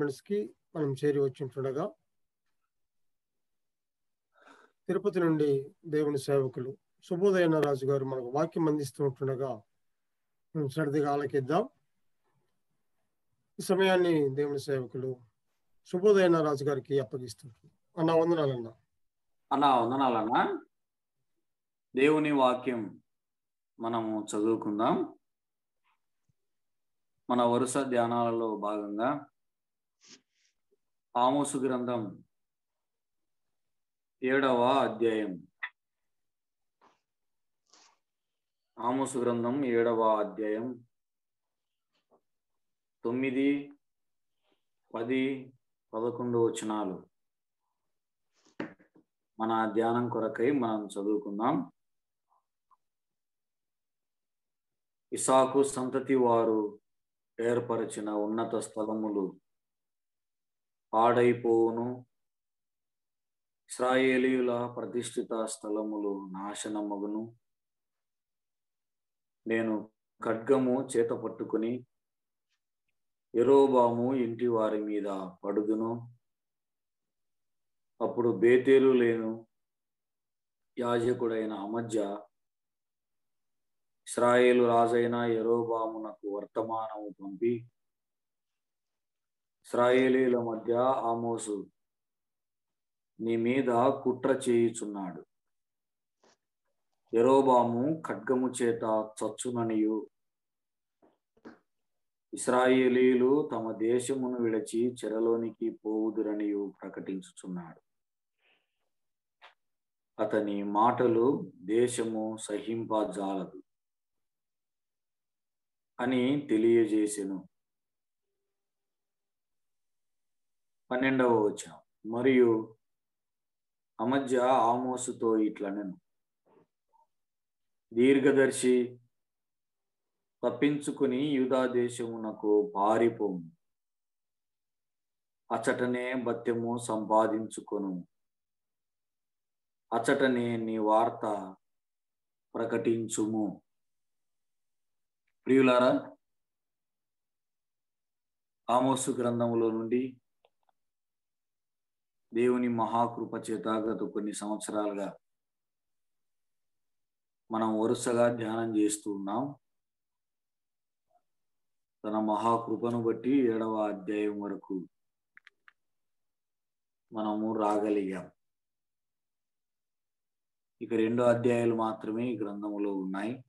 Morning మనం చేరి వచ్చింటుండగా తిరుపతి నుండి దేవుని సేవకులు శుభోదయన రాజు గారు మనకు వాక్యం అందిస్తూ ఉంటుండగా మనం సరిదిగా ఆలకిద్దాం. ఈ సమయాన్ని దేవుని సేవకులు శుభోదయన రాజు గారికి అప్పగిస్తుంటారు అన్న వందనాలన్న. అన్నా వందనాలన్నా. దేవుని వాక్యం మనము చదువుకుందాం. మన వరుస ధ్యానాలలో భాగంగా ఆమోసు గ్రంథం ఏడవ అధ్యాయం. ఆమోసు గ్రంథం ఏడవ అధ్యాయం. తొమ్మిది పది పదకొండు వచనాలు. మన ధ్యానం కొరకై మనం చదువుకుందాం. ఇసాకు సంతతి వారు ఏర్పరిచిన ఉన్నత స్థలములు పాడైపోవును. ఇస్రాయేలీల ప్రతిష్ఠిత స్థలములు నాశనమగును. నేను ఖడ్గము చేత పట్టుకుని ఎరోబాము ఇంటి వారి మీద పడుదును. అప్పుడు బేతేలు లేను యాజకుడైన అమధ్య ఇస్రాయేలు రాజైన ఎరోబామునకు వర్తమానము పంపి ఇస్రాయేలీల మధ్య ఆమోసు నీ మీద కుట్ర చేయుచున్నాడు. ఎరోబాము ఖడ్గము చేత చచ్చుననియు. ఇస్రాయేలీలు తమ దేశమును విడిచి చెరలోనికి పోవుదురనియు ప్రకటించుచున్నాడు. అతని మాటలు దేశము సహింపజాలదు అని తెలియజేసెను. పన్నెండవ వచనం. మరియు అమధ్య ఆమోసుతో ఇట్లనను దీర్ఘదర్శి తప్పించుకుని యూదా దేశమునకు పారిపోము. అచటనే భత్యము సంపాదించుకొను. అచటనే నీ వార్త ప్రకటించుము. ప్రియులారా ఆమోసు గ్రంథములో నుండి దేవుని మహాకృప చేత గత కొన్ని సంవత్సరాలుగా మనం వరుసగా ధ్యానం చేస్తూ ఉన్నాం. తన మహాకృపను బట్టి ఏడవ అధ్యాయం వరకు మనము రాగలిగాం. ఇక రెండు అధ్యాయాలు మాత్రమే ఈ గ్రంథంలో ఉన్నాయి.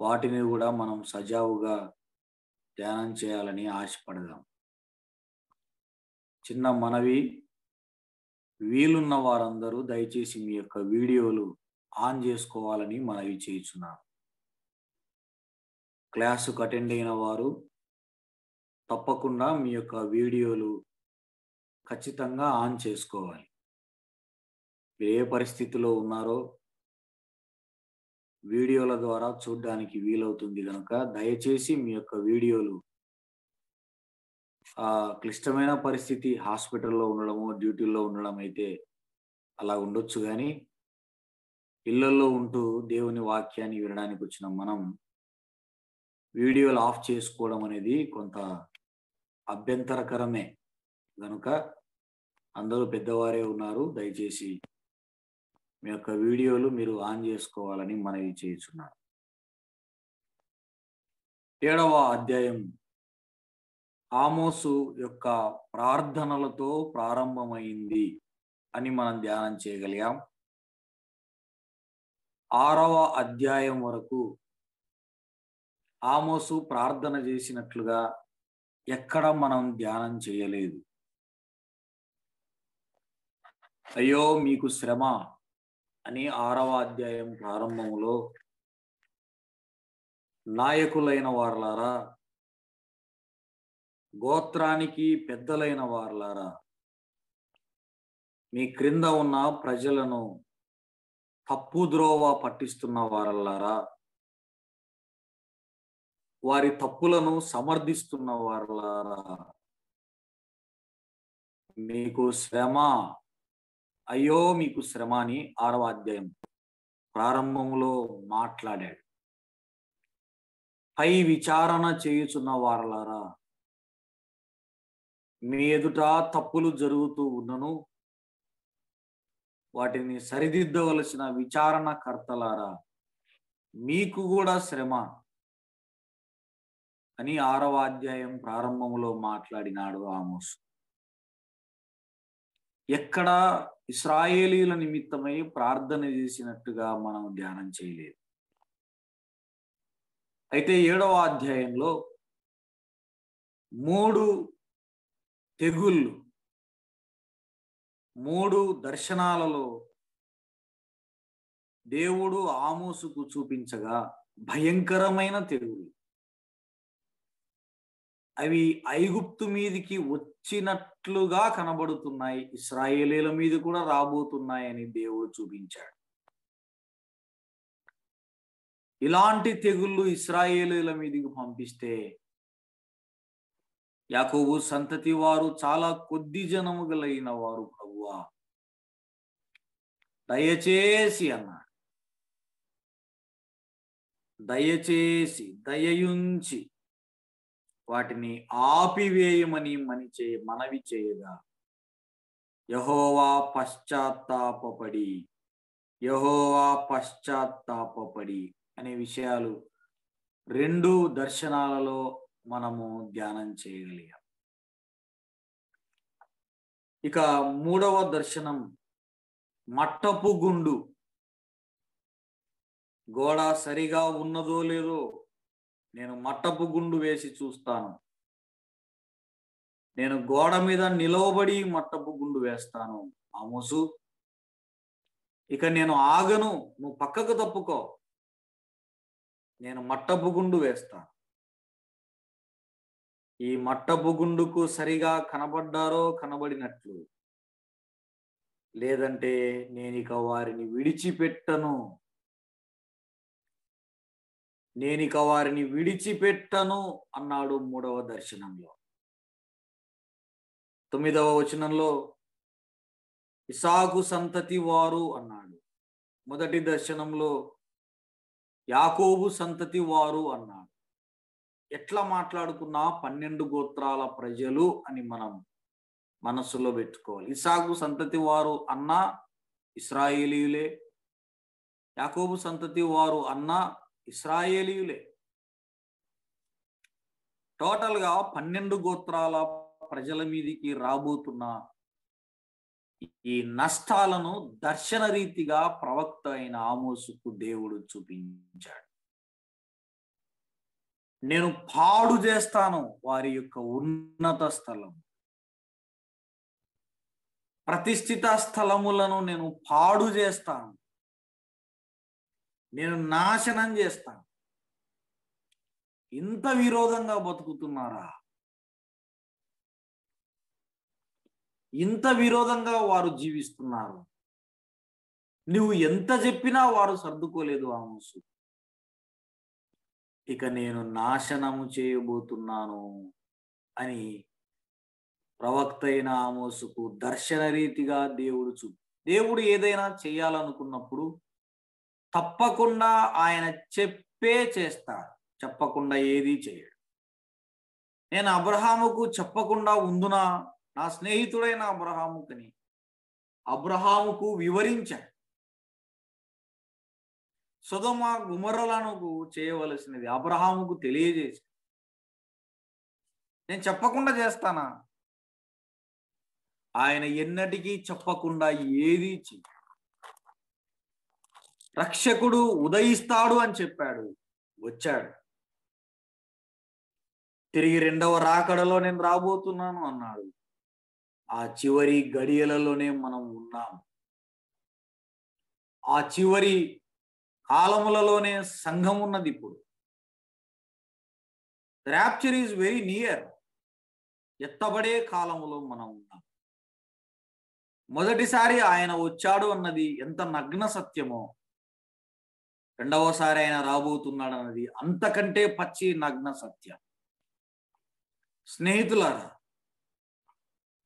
వాటిని కూడా మనం సజావుగా ధ్యానం చేయాలని ఆశపడదాం. చిన్న మనవి. వీలున్న వారందరూ దయచేసి మీ యొక్క వీడియోలు ఆన్ చేసుకోవాలని మనవి చేయుచున్నాను. క్లాసుకు అటెండ్ అయిన వారు తప్పకుండా మీ యొక్క వీడియోలు ఖచ్చితంగా ఆన్ చేసుకోవాలి. మీరు ఏ పరిస్థితిలో ఉన్నారో వీడియోల ద్వారా చూడడానికి వీలవుతుంది కనుక దయచేసి మీ యొక్క వీడియోలు ఆ క్లిష్టమైన పరిస్థితి హాస్పిటల్లో ఉండడము డ్యూటీల్లో ఉండడం అయితే అలా ఉండొచ్చు కానీ ఇళ్ళలో ఉంటూ దేవుని వాక్యాన్ని వినడానికి వచ్చిన మనం వీడియోలు ఆఫ్ చేసుకోవడం అనేది కొంత అభ్యంతరకరమే. కనుక అందరూ పెద్దవారే ఉన్నారు దయచేసి మీ యొక్క వీడియోలు మీరు ఆన్ చేసుకోవాలని మనవి చేయుచున్నారు ఏడవ అధ్యాయం ఆమోసు యొక్క ప్రార్థనలతో ప్రారంభమైంది అని మనం ధ్యానం చేయగలిగాం. ఆరవ అధ్యాయం వరకు ఆమోసు ప్రార్థన చేసినట్లుగా ఎక్కడ మనం ధ్యానం చేయలేదు. అయ్యో మీకు శ్రమ అని ఆరవ అధ్యాయం ప్రారంభంలో నాయకులైన వారలారా గోత్రానికి పెద్దలైన వారులారా మీ క్రింద ఉన్న ప్రజలను తప్పు ద్రోవ పట్టిస్తున్న వారలారా వారి తప్పులను సమర్థిస్తున్న వారలారా మీకు శ్రమ అయ్యో మీకు శ్రమ అని ఆరవ అధ్యాయం ప్రారంభంలో మాట్లాడాడు. పై విచారణ చేయుచున్న వారలారా మీ ఎదుట తప్పులు జరుగుతూ ఉన్నను. వాటిని సరిదిద్దవలసిన విచారణ కర్తలారా మీకు కూడా శ్రమ అని ఆరవ అధ్యాయం ప్రారంభంలో మాట్లాడినాడు ఆమోసు. ఎక్కడ ఇస్రాయేలీల నిమిత్తమై ప్రార్థన చేసినట్టుగా మనం ధ్యానం చేయలేదు. అయితే ఏడవ అధ్యాయంలో మూడు తెగుళ్ళు. మూడు దర్శనాలలో దేవుడు ఆమోసుకు చూపించగా భయంకరమైన తెగుళ్ళు. అవి ఐగుప్తు మీదికి వచ్చినట్లుగా కనబడుతున్నాయి. ఇస్రాయేలీల మీద కూడా రాబోతున్నాయని దేవుడు చూపించాడు. ఇలాంటి తెగుళ్ళు ఇస్రాయేలీల మీదకి పంపిస్తే యాకోబు సంతతి వారు చాలా కొద్ది జనము కలిగిన వారు ప్రభువా. దయచేసి అన్నాడు. దయచేసి దయయుంచి వాటిని ఆపివేయమని మని చే మనవి చేయగా. యహోవా పశ్చాత్తాపడి యహోవా పశ్చాత్తాపడి అనే విషయాలు రెండు దర్శనాలలో మనము ధ్యానం చేయగలిగాం. ఇక మూడవ దర్శనం మట్టపు గుండు. గోడ సరిగా ఉన్నదో లేదో నేను మట్టపు గుండు వేసి చూస్తాను. నేను గోడ మీద నిలవబడి మట్టపు గుండు వేస్తాను. ఆమోసు. ఇక నేను ఆగను నువ్వు పక్కకు తప్పుకో. నేను మట్టపు గుండు వేస్తాను. ఈ మట్టపు గుండుకు సరిగా కనబడ్డారో కనబడినట్లు. లేదంటే నేనిక వారిని విడిచిపెట్టను. నేనిక వారిని విడిచిపెట్టను అన్నాడు మూడవ దర్శనంలో. తొమ్మిదవ వచనంలో ఇసాకు సంతతి వారు అన్నాడు. మొదటి దర్శనంలో యాకోబు సంతతి వారు అన్నాడు. ఎట్లా మాట్లాడుకున్నా పన్నెండు గోత్రాల ప్రజలు అని మనం మనస్సులో పెట్టుకోవాలి. ఇసాగు సంతతి వారు అన్నా ఇస్రాయేలీయులే. యాకోబు సంతతి వారు అన్నా ఇస్రాయేలీయులే. టోటల్గా పన్నెండు గోత్రాల ప్రజల మీదికి రాబోతున్న ఈ నష్టాలను దర్శన రీతిగా ప్రవక్త అయిన ఆమోసుకు దేవుడు చూపించాడు. నేను పాడు చేస్తాను వారి యొక్క ఉన్నత స్థలం. ప్రతిష్ఠిత స్థలములను నేను పాడు చేస్తాను. నేను నాశనం చేస్తాను. ఇంత విరోధంగా బతుకుతున్నారా? ఇంత విరోధంగా వారు జీవిస్తున్నారు? నువ్వు ఎంత చెప్పినా వారు సర్దుకోలేదు ఆమోసు ఇక నేను నాశనము చేయబోతున్నాను అని ప్రవక్త అయిన ఆమోసుకు దర్శన రీతిగా దేవుడు చూ దేవుడు ఏదైనా చేయాలనుకున్నప్పుడు తప్పకుండా ఆయన చెప్పే చేస్తాడు. చెప్పకుండా ఏది చేయడు. నేను అబ్రహాముకు చెప్పకుండా ఉందునా? నా స్నేహితుడైన అబ్రహాముకని అబ్రహాముకు వివరించాడు సుధమ గుమరలకు చేయవలసినది అబ్రహాముకు తెలియజేసి. నేను చెప్పకుండా చేస్తానా? ఆయన ఎన్నటికీ చెప్పకుండా ఏది చెయ్య రక్షకుడు ఉదయిస్తాడు అని చెప్పాడు. వచ్చాడు. తిరిగి రెండవ రాకడలో నేను రాబోతున్నాను అన్నాడు. ఆ చివరి గడియలలోనే మనం ఉన్నాం. ఆ చివరి కాలములలోనే సంఘం ఉన్నది ఇప్పుడు. ర్యాప్చర్ ఈజ్ వెరీ నియర్ ఎత్తబడే కాలములో మనం ఉన్నాం. మొదటిసారి ఆయన వచ్చాడు అన్నది ఎంత నగ్న సత్యమో. రెండవసారి ఆయన రాబోతున్నాడు అన్నది అంతకంటే పచ్చి నగ్న సత్యం. స్నేహితులారా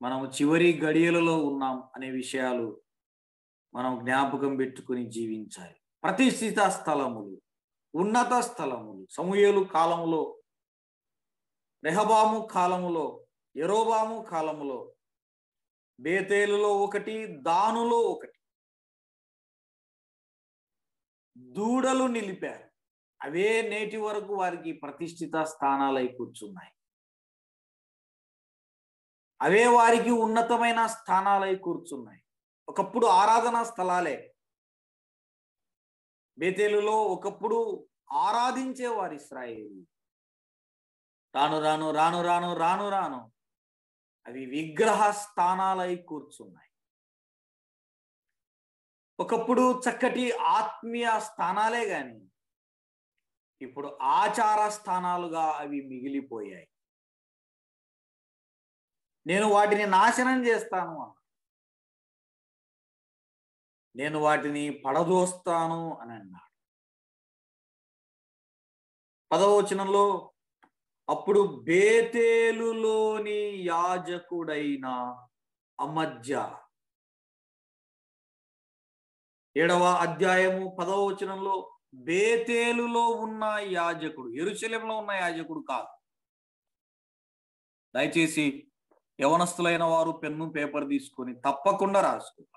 మనం చివరి గడియలలో ఉన్నాం అనే విషయాలు మనం జ్ఞాపకం పెట్టుకుని జీవించాలి. ప్రతిష్ఠిత స్థలములు ఉన్నత స్థలములు. సమూహలు కాలములో రెహబాము కాలములో ఎరోబాము కాలములో బేతేలులో ఒకటి దానులో ఒకటి. దూడలు నిలిపారు. అవే నేటి వరకు వారికి ప్రతిష్ఠిత స్థానాలై కూర్చున్నాయి. అవే వారికి ఉన్నతమైన స్థానాలై కూర్చున్నాయి. ఒకప్పుడు ఆరాధనా స్థలాలే. బేతేలులో ఒకప్పుడు ఆరాధించే వారి ఇస్రాయేలు రాను రాను రాను రాను రాను రాను. అవి విగ్రహ స్థానాలై కూర్చున్నాయి. ఒకప్పుడు చక్కటి ఆత్మీయ స్థానాలే గాని ఇప్పుడు ఆచార స్థానాలుగా అవి మిగిలిపోయాయి. నేను వాటిని నాశనం చేస్తాను అన్న నేను వాటిని పడదోస్తాను అని అన్నాడు. పదవచనంలో అప్పుడు బేతేలులోని యాజకుడైన అమధ్య ఏడవ అధ్యాయము పదవ వచనంలో బేతేలులో ఉన్న యాజకుడు ఎరుశలంలో ఉన్న యాజకుడు కాదు. దయచేసి యవనస్తులైన వారు పెన్ను పేపర్ తీసుకొని తప్పకుండా రాసుకో.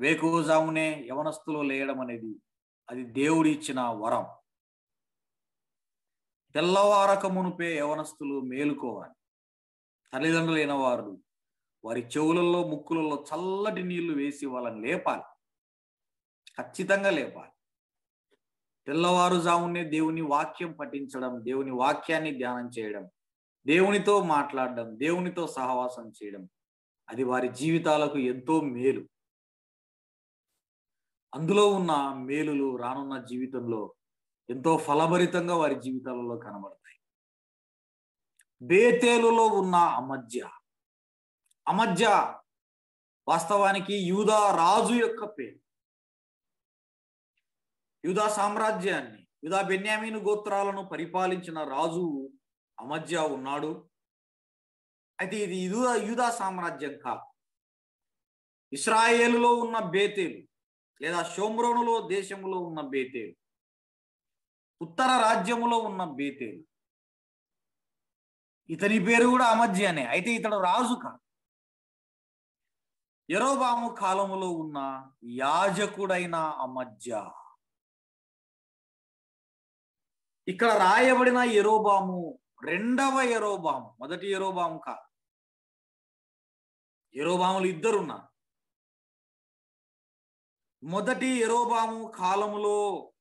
వేకువజామునే యవనస్తులు లేయడం అనేది అది దేవుడిచ్చిన వరం. తెల్లవారక మునుపే యవనస్తులు మేలుకోవాలి. తల్లిదండ్రులైన వారు వారి చెవులలో ముక్కులలో చల్లటి నీళ్ళు వేసి వాళ్ళని లేపాలి. ఖచ్చితంగా లేపాలి. తెల్లవారుజామునే దేవుని వాక్యం పఠించడం దేవుని వాక్యాన్ని ధ్యానం చేయడం దేవునితో మాట్లాడడం దేవునితో సహవాసం చేయడం అది వారి జీవితాలకు ఎంతో మేలు. అందులో ఉన్న మేలులు రానున్న జీవితంలో ఎంతో ఫలభరితంగా వారి జీవితాలలో కనబడతాయి. బేతేలులో ఉన్న అమధ్య అమధ్య వాస్తవానికి యూదా రాజు యొక్క పేరు. యూదా సామ్రాజ్యాన్ని యూదా బెన్యామీను గోత్రాలను పరిపాలించిన రాజు అమధ్య ఉన్నాడు. అయితే ఇది యూదా యూదా సామ్రాజ్యం కాదు. ఇస్రాయేలులో ఉన్న బేతేలు లేదా షోమ్రోనులో దేశంలో ఉన్న బేతేలు ఉత్తర రాజ్యములో ఉన్న బేతేలు. ఇతని పేరు కూడా అమధ్యనే అయితే ఇతడు రాజు కాదు. ఎరోబాము కాలములో ఉన్న యాజకుడైన అమధ్య ఇక్కడ రాయబడిన ఎరోబాము రెండవ ఎరోబాము మొదటి ఎరోబాము కాదు. ఎరోబాములు ఇద్దరున్నారు. మొదటి ఎరోబాము కాలములో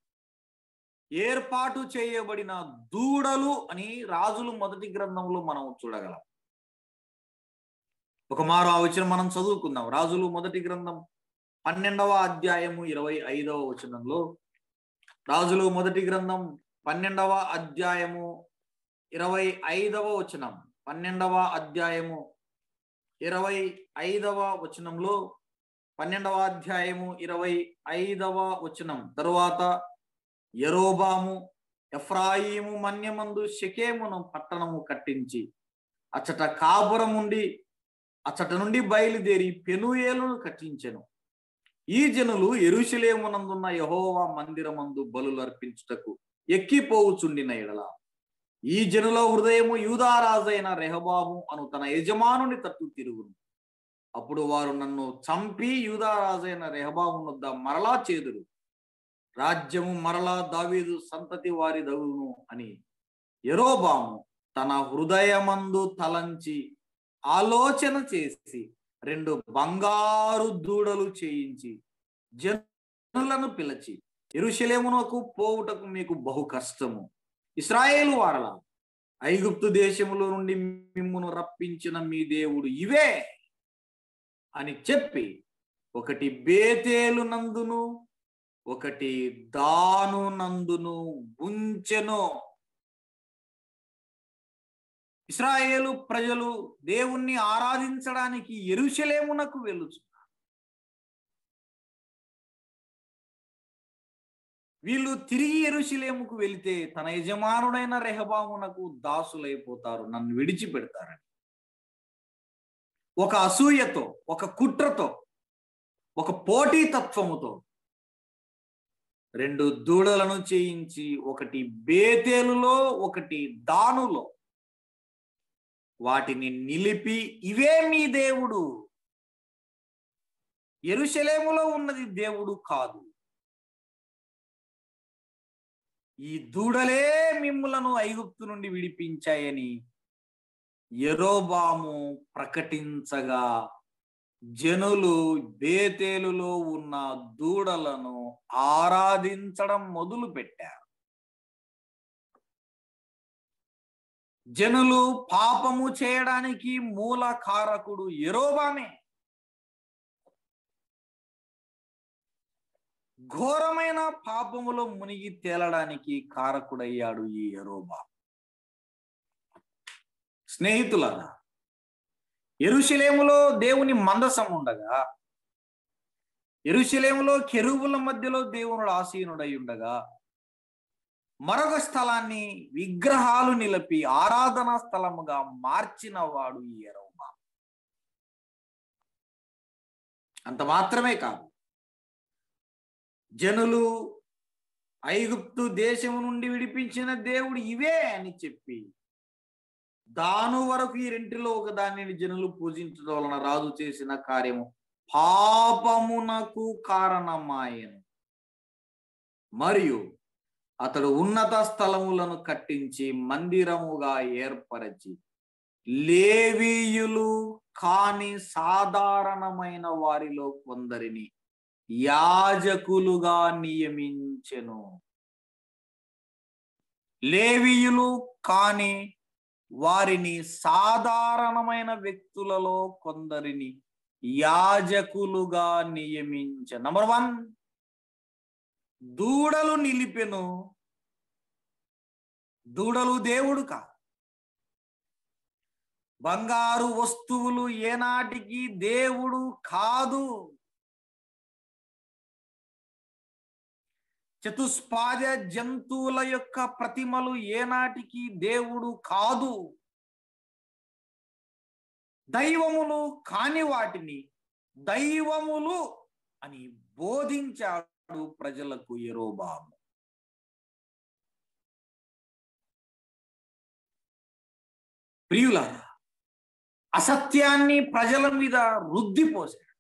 ఏర్పాటు చేయబడిన దూడలు అని రాజులు మొదటి గ్రంథంలో మనం చూడగలం. ఒక మారు ఆ వచనం మనం చదువుకుందాం. రాజులు మొదటి గ్రంథం పన్నెండవ అధ్యాయము ఇరవై ఐదవ వచనంలో రాజులు మొదటి గ్రంథం పన్నెండవ అధ్యాయము ఇరవై ఐదవ వచనం. పన్నెండవ అధ్యాయము ఇరవై ఐదవ వచనంలో పన్నెండవ అధ్యాయము ఇరవై ఐదవ వచనం. తరువాత ఎరోబాము ఎఫ్రాయిము మన్యమందు షకేమును పట్టణము కట్టించి అచ్చట కాపురం ఉండి అచ్చట నుండి బయలుదేరి పెనుయేలును కట్టించెను. ఈ జనులు ఎరుషలేమునందున్న యహోవా మందిరమందు బలులు అర్పించుటకు ఎక్కిపోవుచుండిన ఎడల. ఈ జనుల హృదయము యూదారాజైన రెహబాము అను తన యజమానుని తట్టు తిరుగును. అప్పుడు వారు నన్ను చంపి యూదారాజైన రెహబాము వద్ద మరలా చేదురు. రాజ్యము మరలా దావీదు సంతతి వారి దగును అని ఎరోబాము తన హృదయమందు తలంచి ఆలోచన చేసి రెండు బంగారు దూడలు చేయించి జనులను పిలిచి ఎరుశలేమునకు పోవుటకు మీకు బహు కష్టము. ఇస్రాయేలు వారల ఐగుప్తు దేశములో నుండి మిమ్మును రప్పించిన మీ దేవుడు ఇవే. అని చెప్పి ఒకటి బేతేలు నందును ఒకటి దాను నందును ఉంచెను. ఇస్రాయేలు ప్రజలు దేవుణ్ణి ఆరాధించడానికి ఎరుషలేమునకు వెళ్ళుచున్నారు వీళ్ళు తిరిగి ఎరుషలేముకు వెళితే తన యజమానుడైన రెహబామునకు దాసులైపోతారు నన్ను విడిచిపెడతారని. ఒక అసూయతో ఒక కుట్రతో ఒక పోటీ తత్వముతో రెండు దూడలను చేయించి ఒకటి బేతేలులో ఒకటి దానులో వాటిని నిలిపి ఇవే మీ దేవుడు. ఎరుశలేములో ఉన్నది దేవుడు కాదు. ఈ దూడలే మిమ్ములను ఐగుప్తు నుండి విడిపించాయని ఎరోబాము ప్రకటించగా జనులు బేతేలులో ఉన్న దూడలను ఆరాధించడం మొదలు పెట్టారు జనులు పాపము చేయడానికి మూల కారకుడు ఎరోబామే ఘోరమైన పాపములో మునిగి తేలడానికి కారకుడయ్యాడు ఈ ఎరోబా స్నేహితులారా ఎరుశలేములో దేవుని మందసం ఉండగా ఎరుశలేములో కెరువుల మధ్యలో దేవునుడు ఆసీనుడై ఉండగా మరొక స్థలాన్ని విగ్రహాలు నిలిపి ఆరాధనా స్థలముగా మార్చిన వాడు ఈ అంత మాత్రమే కాదు జనులు ఐగుప్తు దేశము నుండి విడిపించిన దేవుడు ఇవే అని చెప్పి దాను వరకు ఈ రెంటిలో ఒక దానిని జనులు పూజించడం వలన రాజు చేసిన కార్యము పాపమునకు కారణమాయను. మరియు అతడు ఉన్నత స్థలములను కట్టించి మందిరముగా ఏర్పరచి లేవీయులు కాని సాధారణమైన వారిలో కొందరిని యాజకులుగా నియమించెను. లేవీయులు కాని వారిని సాధారణమైన వ్యక్తులలో కొందరిని యాజకులుగా నియమించ నంబర్ వన్ దూడలు నిలిపెను. దూడలు దేవుడు కా బంగారు వస్తువులు ఏనాటికి దేవుడు కాదు. చతుష్పాద జంతువుల యొక్క ప్రతిమలు ఏనాటికి దేవుడు కాదు. దైవములు కాని వాటిని దైవములు అని బోధించాడు ప్రజలకు ఎరోబాము ప్రియులారా అసత్యాన్ని ప్రజల మీద రుద్దిపోశాడు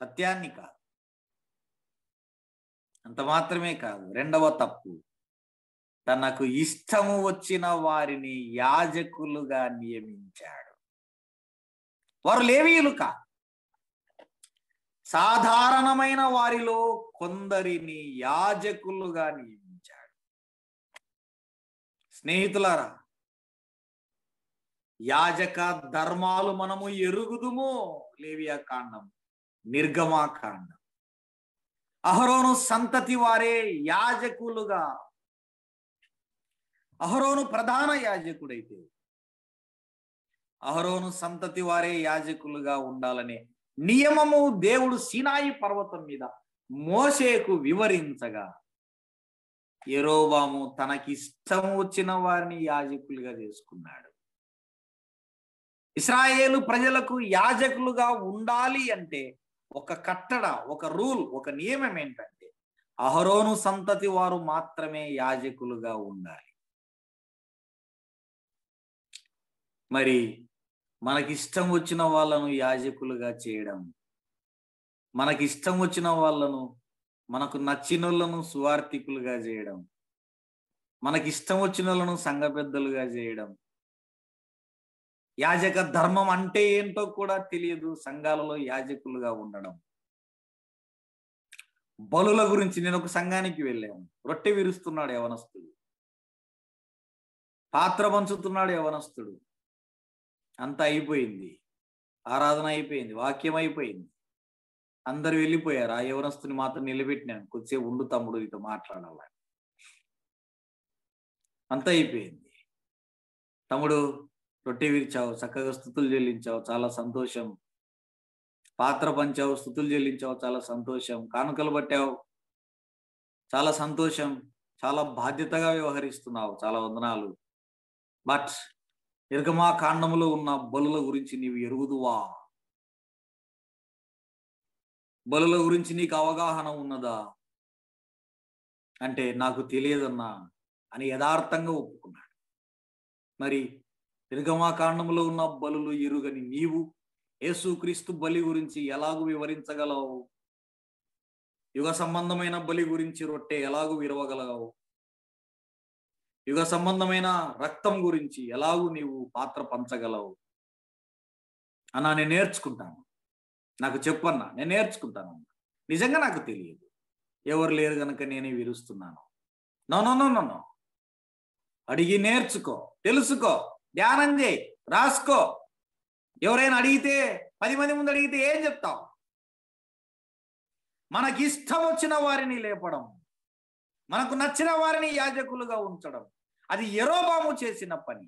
సత్యాన్ని కాదు. అంత మాత్రమే కాదు. రెండవ తప్పు. తనకు ఇష్టము వచ్చిన వారిని యాజకులుగా నియమించాడు. వారు లేవీయులు కా సాధారణమైన వారిలో కొందరిని యాజకులుగా నియమించాడు. స్నేహితులారా యాజక ధర్మాలు మనము ఎరుగుదుము లేవియా కాండం నిర్గమా కాండం. అహరోను సంతతి వారే యాజకులుగా. అహరోను ప్రధాన యాజకుడైతే. అహరోను సంతతి వారే యాజకులుగా ఉండాలనే నియమము దేవుడు సినాయి పర్వతం మీద మోసేకు వివరించగా ఎరోబాము తనకిష్టం వచ్చిన వారిని యాజకులుగా చేసుకున్నాడు. ఇస్రాయేలు ప్రజలకు యాజకులుగా ఉండాలి అంటే ఒక కట్టడ ఒక రూల్ ఒక నియమం ఏంటంటే అహరోను సంతతి వారు మాత్రమే యాజకులుగా ఉండాలి. మరి మనకిష్టం వచ్చిన వాళ్ళను యాజకులుగా చేయడం మనకిష్టం వచ్చిన వాళ్ళను మనకు నచ్చినోళ్ళను సువార్థికులుగా చేయడం మనకిష్టం వచ్చిన వాళ్ళను సంఘ పెద్దలుగా చేయడం యాజక ధర్మం అంటే ఏంటో కూడా తెలియదు. సంఘాలలో యాజకులుగా ఉండడం. బలుల గురించి నేను ఒక సంఘానికి వెళ్ళాను. రొట్టె విరుస్తున్నాడు యవనస్తుడు. పాత్ర పంచుతున్నాడు యవనస్తుడు. అంత అయిపోయింది. ఆరాధన అయిపోయింది. వాక్యం అయిపోయింది. అందరు వెళ్ళిపోయారు. ఆ యవనస్తుని మాత్రం నిలబెట్టినాను. కొద్దిసేపు ఉండు తమ్ముడు నీతో మాట్లాడాలని. అంత అయిపోయింది. తమ్ముడు రొట్టె విరిచావు చక్కగా స్థుతులు చెల్లించావు చాలా సంతోషం. పాత్ర పంచావు స్థుతులు చెల్లించావు చాలా సంతోషం. కానుకలు పట్టావు చాలా సంతోషం. చాలా బాధ్యతగా వ్యవహరిస్తున్నావు చాలా వందనాలు. బట్ ఇరగమా కాండములో ఉన్న బలుల గురించి నీవు ఎరుగుదువా? బలుల గురించి నీకు అవగాహన ఉన్నదా? అంటే నాకు తెలియదన్నా అని యథార్థంగా ఒప్పుకున్నాడు. మరి నిర్గమాకాండంలో ఉన్న బలులు ఎరుగని నీవు యేసుక్రీస్తు బలి గురించి ఎలాగూ వివరించగలవు? యుగ సంబంధమైన బలి గురించి రొట్టె ఎలాగూ విరవగలవు? యుగ సంబంధమైన రక్తం గురించి ఎలాగూ నీవు పాత్ర పంచగలవు? అన్నా నేను నేర్చుకుంటాను. నాకు చెప్పన్నా నేను నేర్చుకుంటాను నిజంగా నాకు తెలియదు. ఎవరు లేరు కనుక నేనే విరుస్తున్నాను నో నో నో నో. అడిగి నేర్చుకో తెలుసుకో. ధ్యానం చేయి రాసుకో. ఎవరైనా అడిగితే పది మంది ముందు అడిగితే ఏం చెప్తావు మనకి ఇష్టం వచ్చిన వారిని లేపడం మనకు నచ్చిన వారిని యాజకులుగా ఉంచడం అది ఎరోబాము చేసిన పని.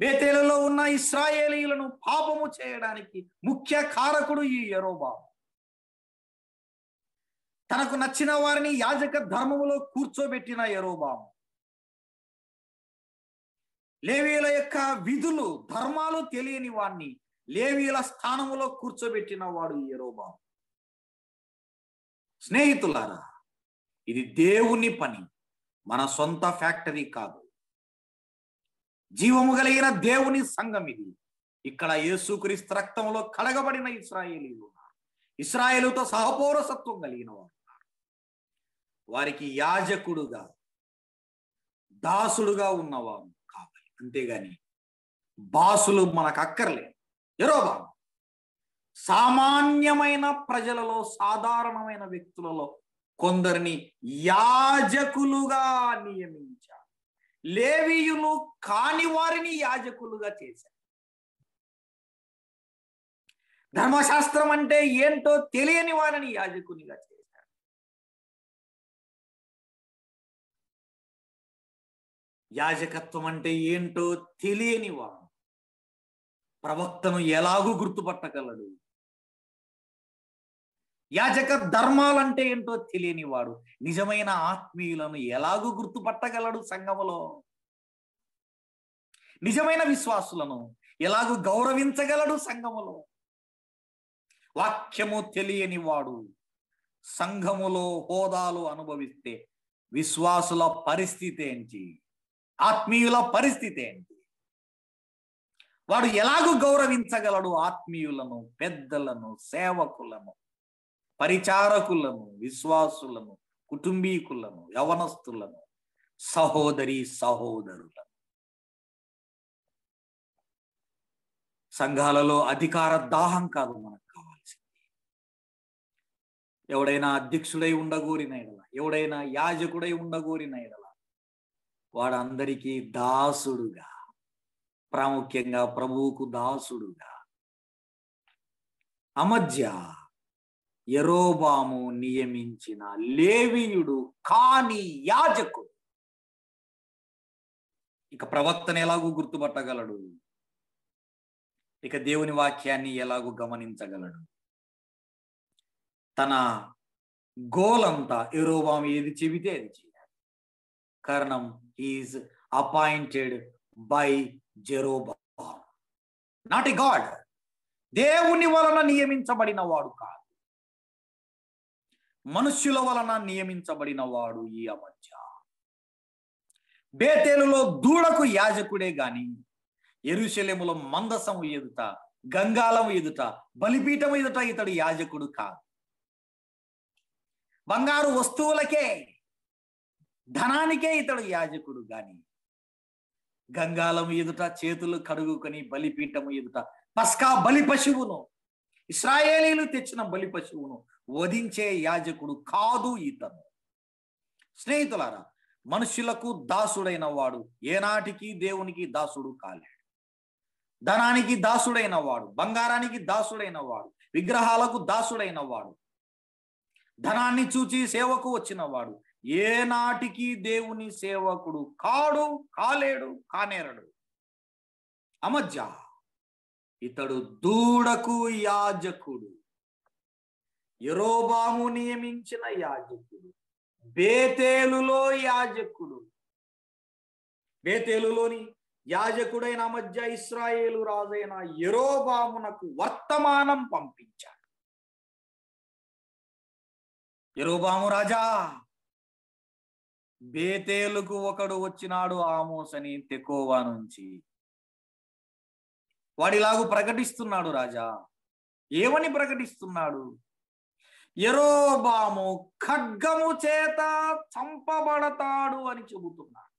బేతేలలో ఉన్న ఇస్రాయేలీలను పాపము చేయడానికి ముఖ్య కారకుడు ఈ ఎరోబాము తనకు నచ్చిన వారిని యాజక ధర్మములో కూర్చోబెట్టిన ఎరోబాము లేవీల యొక్క విధులు ధర్మాలు తెలియని వాణ్ణి లేవీల స్థానములో కూర్చోబెట్టిన వాడు ఎరోబా స్నేహితులారా ఇది దేవుని పని మన సొంత ఫ్యాక్టరీ కాదు. జీవము కలిగిన దేవుని సంఘం ఇది. ఇక్కడ యేసుక్రీస్తు రక్తంలో కడగబడిన ఇస్రాయేలీలు ఇస్రాయేలుతో సహపౌరసత్వం కలిగిన వారు వారికి యాజకుడుగా దాసుడుగా ఉన్నవారు అంతేగాని బాసులు మనకు అక్కర్లే ఎరోబా సామాన్యమైన ప్రజలలో సాధారణమైన వ్యక్తులలో కొందరిని యాజకులుగా నియమించారు. లేవీయులు కాని వారిని యాజకులుగా చేశారు. ధర్మశాస్త్రం అంటే ఏంటో తెలియని వారిని యాజకునిగా చేశారు. యాజకత్వం అంటే ఏంటో తెలియని వాడు. ప్రవక్తను ఎలాగూ గుర్తుపట్టగలడు. యాజక ధర్మాలంటే ఏంటో తెలియని వాడు. నిజమైన ఆత్మీయులను ఎలాగూ గుర్తుపట్టగలడు సంఘములో. నిజమైన విశ్వాసులను ఎలాగూ గౌరవించగలడు సంఘములో. వాక్యము తెలియని వాడు సంఘములో హోదాలు అనుభవిస్తే విశ్వాసుల పరిస్థితి ఏంటి? ఆత్మీయుల పరిస్థితి ఏంటి? వాడు ఎలాగూ గౌరవించగలడు ఆత్మీయులను పెద్దలను సేవకులను పరిచారకులను విశ్వాసులను కుటుంబీకులను యవనస్తులను సహోదరి సహోదరులను? సంఘాలలో అధికార దాహం కాదు మనకు కావాల్సింది. ఎవడైనా అధ్యక్షుడై ఉండగోరిన ఎడల ఎవడైనా యాజకుడై ఉండగోరిన ఎడల వాడందరికీ దాసుడుగా ప్రాముఖ్యంగా ప్రభువుకు దాసుడుగా. అమధ్య ఎరోబాము నియమించిన లేవీయుడు కాని యాజకుడు. ఇక ప్రవక్తను ఎలాగూ గుర్తుపట్టగలడు? ఇక దేవుని వాక్యాన్ని ఎలాగూ గమనించగలడు? తన గోలంతా ఎరోబాము ఏది చెబితే అది చేయాలి. కారణం is appointed by Jeroboam not a God దేవుని వలన నియమించబడిన వాడు కాదు. మనుష్యుల వలన నియమించబడిన వాడు ఈ అమధ్య బేతేలులో దూడకు యాజకుడే గాని ఎరుశలేములో మందసము ఎదుట గంగాలము ఎదుట బలిపీఠం ఎదుట ఇతడు యాజకుడు కాదు. బంగారు వస్తువులకే ధనానికే ఇతడు యాజకుడు గాని. గంగాలము ఎదుట చేతులు కడుగుకొని బలిపీఠము ఎదుట. పస్కా బలి పశువును ఇస్రాయేలీలు తెచ్చిన బలి పశువును వధించే యాజకుడు కాదు ఇతను. స్నేహితులారా మనుషులకు దాసుడైన వాడు ఏనాటికి దేవునికి దాసుడు కాలేడు ధనానికి దాసుడైన వాడు బంగారానికి దాసుడైన వాడు విగ్రహాలకు దాసుడైన వాడు. ధనాన్ని చూచి సేవకు వచ్చిన వాడు ఏనాటికి దేవుని సేవకుడు కాడు కాలేడు కానేరడు. అమజ్జ. ఇతడు దూడకు యాజకుడు. ఎరోబాము నియమించిన యాజకుడు. బేతేలులో యాజకుడు. బేతేలులోని యాజకుడైన మధ్య ఇస్రాయేలు రాజైన ఎరోబామునకు వర్తమానం పంపించాడు. ఎరోబాము రాజా బేతేలుకు ఒకడు వచ్చినాడు ఆమోసని తెకోవా నుంచి. వాడిలాగు ప్రకటిస్తున్నాడు రాజా. ఏమని ప్రకటిస్తున్నాడు? ఎరోబాము ఖడ్గము చేత చంపబడతాడు అని చెబుతున్నాడు.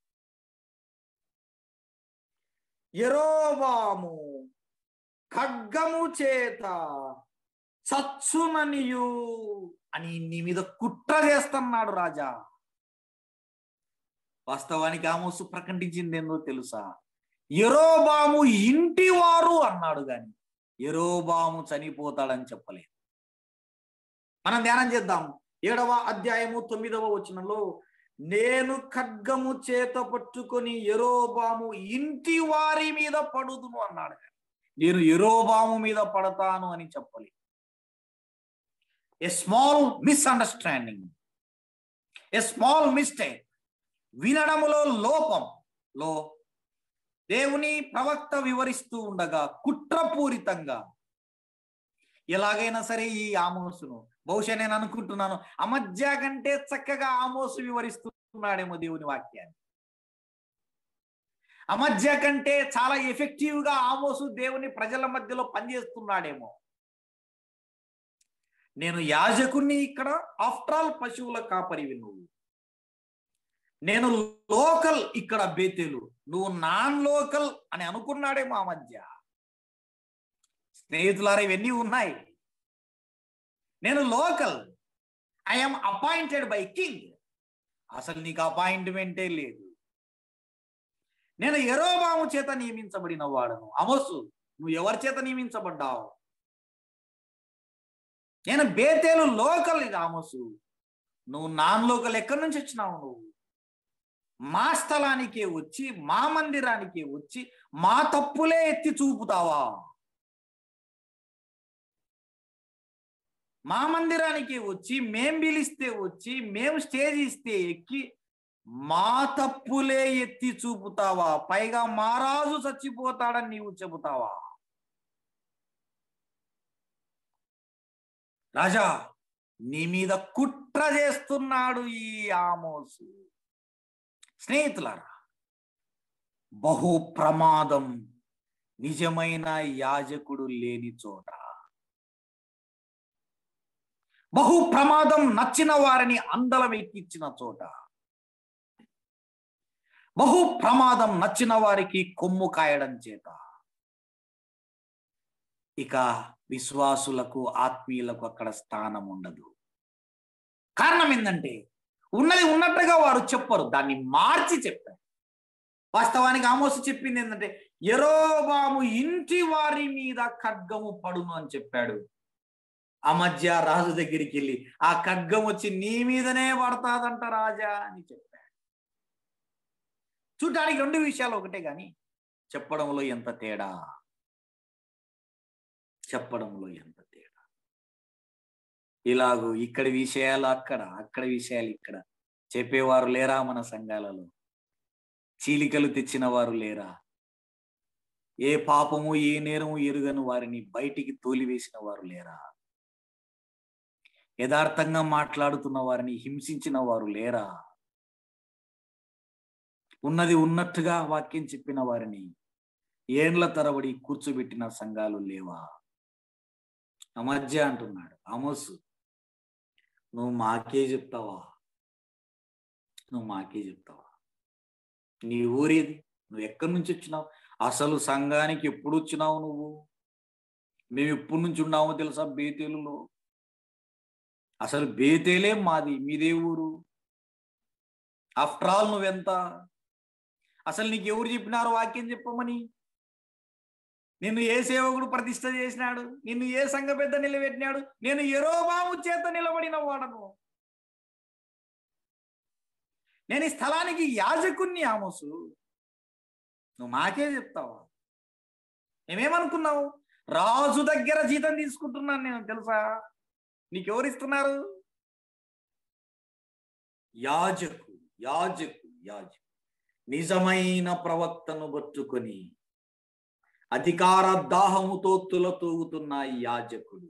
ఎరోబాము ఖడ్గము చేత చచ్చుననియు అని నీ మీద కుట్ర చేస్తున్నాడు రాజా. వాస్తవానికి ఆమోసు ప్రకటించింది ఏందో తెలుసా? ఎరోబాము ఇంటి వారు అన్నాడు గాని ఎరోబాము చనిపోతాడని చెప్పలేదు. మనం ధ్యానం చేద్దాం. ఏడవ అధ్యాయము తొమ్మిదవ వచనంలో నేను ఖడ్గము చేత పట్టుకొని ఎరోబాము ఇంటి వారి మీద పడుదును అన్నాడు. నేను ఎరోబాము మీద పడతాను అని చెప్పలేదు. A small misunderstanding a small mistake వినడములో లోపం. లో. దేవుని ప్రవక్త వివరిస్తూ ఉండగా కుట్రపూరితంగా. ఎలాగైనా సరే ఈ ఆమోసును. బహుశా నేను అనుకుంటున్నాను అమధ్య కంటే చక్కగా ఆమోసు వివరిస్తున్నాడేమో దేవుని వాక్యాన్ని. అమధ్య కంటే చాలా ఎఫెక్టివ్గా ఆమోసు దేవుని ప్రజల మధ్యలో పనిచేస్తున్నాడేమో. నేను యాజకుణ్ణి ఇక్కడ ఆఫ్టర్ ఆల్ పశువుల కాపరివి నువ్వు. నేను లోకల్ ఇక్కడ బేతేలు. నువ్వు నాన్ లోకల్ అని అనుకున్నాడే మా మధ్య. స్నేహితులారా ఇవన్నీ ఉన్నాయి. నేను local. I'm appointed by king అసలు నీకు అపాయింట్మెంటే లేదు. నేను ఎరోబాము చేత నియమించబడిన వాడను. అమోసు నువ్వు ఎవరి చేత నియమించబడ్డావు? నేను బేతేలు లోకల్ ఇది ఆమోసు నువ్వు నాన్ లోకల్ ఎక్కడి నుంచి వచ్చినావు నువ్వు? మా స్థలానికే వచ్చి మా మందిరానికే వచ్చి మా తప్పులే ఎత్తి చూపుతావా? మా మందిరానికి వచ్చి మేం పిలిస్తే వచ్చి మేము స్టేజ్ ఇస్తే ఎక్కి మా తప్పులే ఎత్తి చూపుతావా? పైగా మారాజు చచ్చిపోతాడని నీవు చెబుతావా? రాజా నీ మీద కుట్ర చేస్తున్నాడు ఈ ఆమోసు. స్నేహితులారా బహు ప్రమాదం నిజమైన యాజకుడు లేని చోట. బహు ప్రమాదం నచ్చిన వారిని అందలం ఎక్కించిన చోట. బహు ప్రమాదం నచ్చిన వారికి కొమ్ము కాయడం చేత. ఇక విశ్వాసులకు ఆత్మీయులకు అక్కడ స్థానం ఉండదు. కారణం ఏంటంటే ఉన్నది ఉన్నట్టుగా వారు చెప్పరు. దాన్ని మార్చి చెప్పారు. వాస్తవానికి ఆమోసు చెప్పింది ఏంటంటే ఎరోబాము ఇంటి వారి మీద ఖడ్గము పడును అని చెప్పాడు. ఆ మధ్య రాజు దగ్గరికి వెళ్ళి ఆ ఖడ్గం వచ్చి నీ మీదనే పడతాదంట రాజా అని చెప్పాడు. చూడడానికి రెండు విషయాలు ఒకటే కానీ చెప్పడంలో ఎంత తేడా? చెప్పడంలో ఎంత ఇలాగూ ఇక్కడ విషయాలు అక్కడ అక్కడ విషయాలు ఇక్కడ. చెప్పేవారు లేరా మన సంఘాలలో? చీలికలు తెచ్చిన వారు లేరా? ఏ పాపము ఏ నేరము ఎరుగను వారిని బయటికి తోలివేసిన వారు లేరా? యథార్థంగా మాట్లాడుతున్న వారిని హింసించిన వారు లేరా? ఉన్నది ఉన్నట్టుగా వాక్యం చెప్పిన వారిని ఏండ్ల తరబడి కూర్చోబెట్టిన సంఘాలు లేవా? అమధ్య అంటున్నాడు. ఆమోసు నువ్వు మాకే చెప్తావా? నువ్వు మాకే చెప్తావా? నీ ఊరేది? నువ్వు ఎక్కడి నుంచి వచ్చినావు? అసలు సంఘానికి ఎప్పుడు వచ్చినావు నువ్వు? మేము ఎప్పటి నుంచి ఉన్నామో తెలుసా బేతేలులో? అసలు బేతేలే మాది మీదే ఊరు. ఆఫ్టర్ ఆల్ నువ్వెంత? అసలు నీకు ఎవరు చెప్పినారు వాక్యం చెప్పమని? నిన్ను ఏ సేవకుడు ప్రతిష్ట చేసినాడు? నిన్ను ఏ సంఘ పెద్ద నిలబెట్టినాడు? నేను ఎరోబాము చేత నిలబడిన వాడను. నేను ఈ స్థలానికి యాజకుణ్ణి ఆమోసు. నువ్వు మాకే చెప్తావా? మేమేమనుకున్నావు? రాజు దగ్గర జీతం తీసుకుంటున్నాను నేను తెలుసా? నీకెవరు ఇస్తున్నారు యాజకు యాజకు యాజకు నిజమైన ప్రవక్తను పట్టుకొని అధికార దాహముతో తులతూగుతున్న యాజకుడు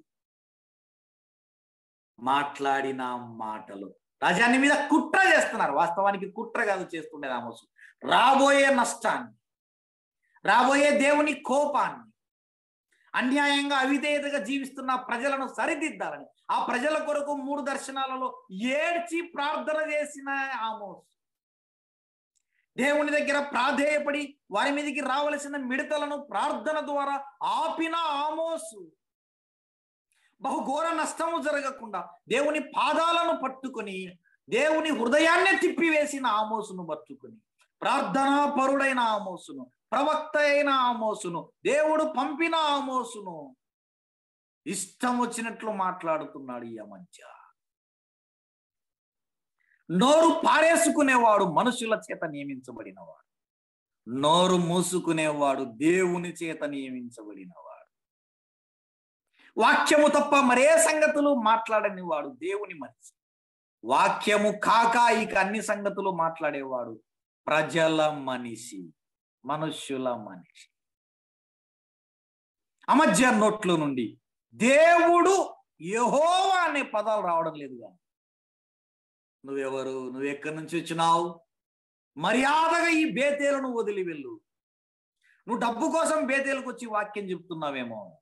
మాట్లాడిన మాటలు. రాజ్యాన్ని మీద కుట్ర చేస్తున్నారు. వాస్తవానికి కుట్ర కాదు చేస్తుండే రామోసు. రాబోయే నష్టాన్ని రాబోయే దేవుని కోపాన్ని అన్యాయంగా అవిధేయతగా జీవిస్తున్న ప్రజలను సరిదిద్దాలని ఆ ప్రజల కొరకు మూడు దర్శనాలలో ఏడ్చి ప్రార్థన చేసిన ఆమోసు దేవుని దగ్గర ప్రాధేయపడి వారి మీదకి రావలసిన మిడతలను ప్రార్థన ద్వారా ఆపిన ఆమోసు. బహుఘోర నష్టము జరగకుండా దేవుని పాదాలను పట్టుకొని దేవుని హృదయాన్ని తిప్పివేసిన ఆమోసును పట్టుకొని ప్రార్థనా పరుడైన ఆమోసును ప్రవక్త అయిన ఆమోసును దేవుడు పంపిన ఆమోసును. ఇష్టం వచ్చినట్లు మాట్లాడుతున్నాడు ఈ మధ్య నోరు పారేసుకునేవాడు మనుషుల చేత నియమించబడినవాడు. నోరు మూసుకునేవాడు దేవుని చేత నియమించబడినవాడు. వాక్యము తప్ప మరే సంగతులు మాట్లాడని వాడు దేవుని మనిషి. వాక్యము కాక ఇక అన్ని సంగతులు మాట్లాడేవాడు ప్రజల మనిషి మనుష్యుల మనిషి. అమధ్య నోట్ల నుండి దేవుడు యహోవా అనే పదాలు రావడం లేదు కానీ నువ్వెవరు? నువ్వు ఎక్కడి నుంచి వచ్చినావు? మర్యాదగా ఈ బేతేలను వదిలి వెళ్ళు. నువ్వు డబ్బు కోసం బేతేలకు వచ్చి వాక్యం చెప్తున్నావేమో?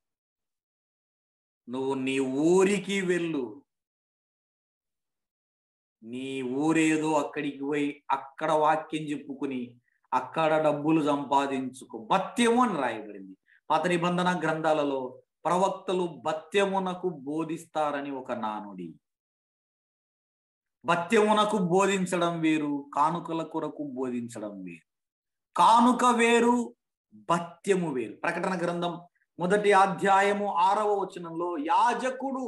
నువ్వు నీ ఊరికి వెళ్ళు. నీ ఊరేదో అక్కడికి పోయి అక్కడ వాక్యం చెప్పుకుని అక్కడ డబ్బులు సంపాదించుకో. భత్యము అని రాయబడింది. పాత నిబంధన గ్రంథాలలో ప్రవక్తలు భత్యమునకు బోధిస్తారని ఒక నానుడి. భత్యమునకు బోధించడం వేరు కానుకల కొరకు బోధించడం వేరు. కానుక వేరు భత్యము వేరు. ప్రకటన గ్రంథం మొదటి అధ్యాయము ఆరవ వచనంలో యాజకుడు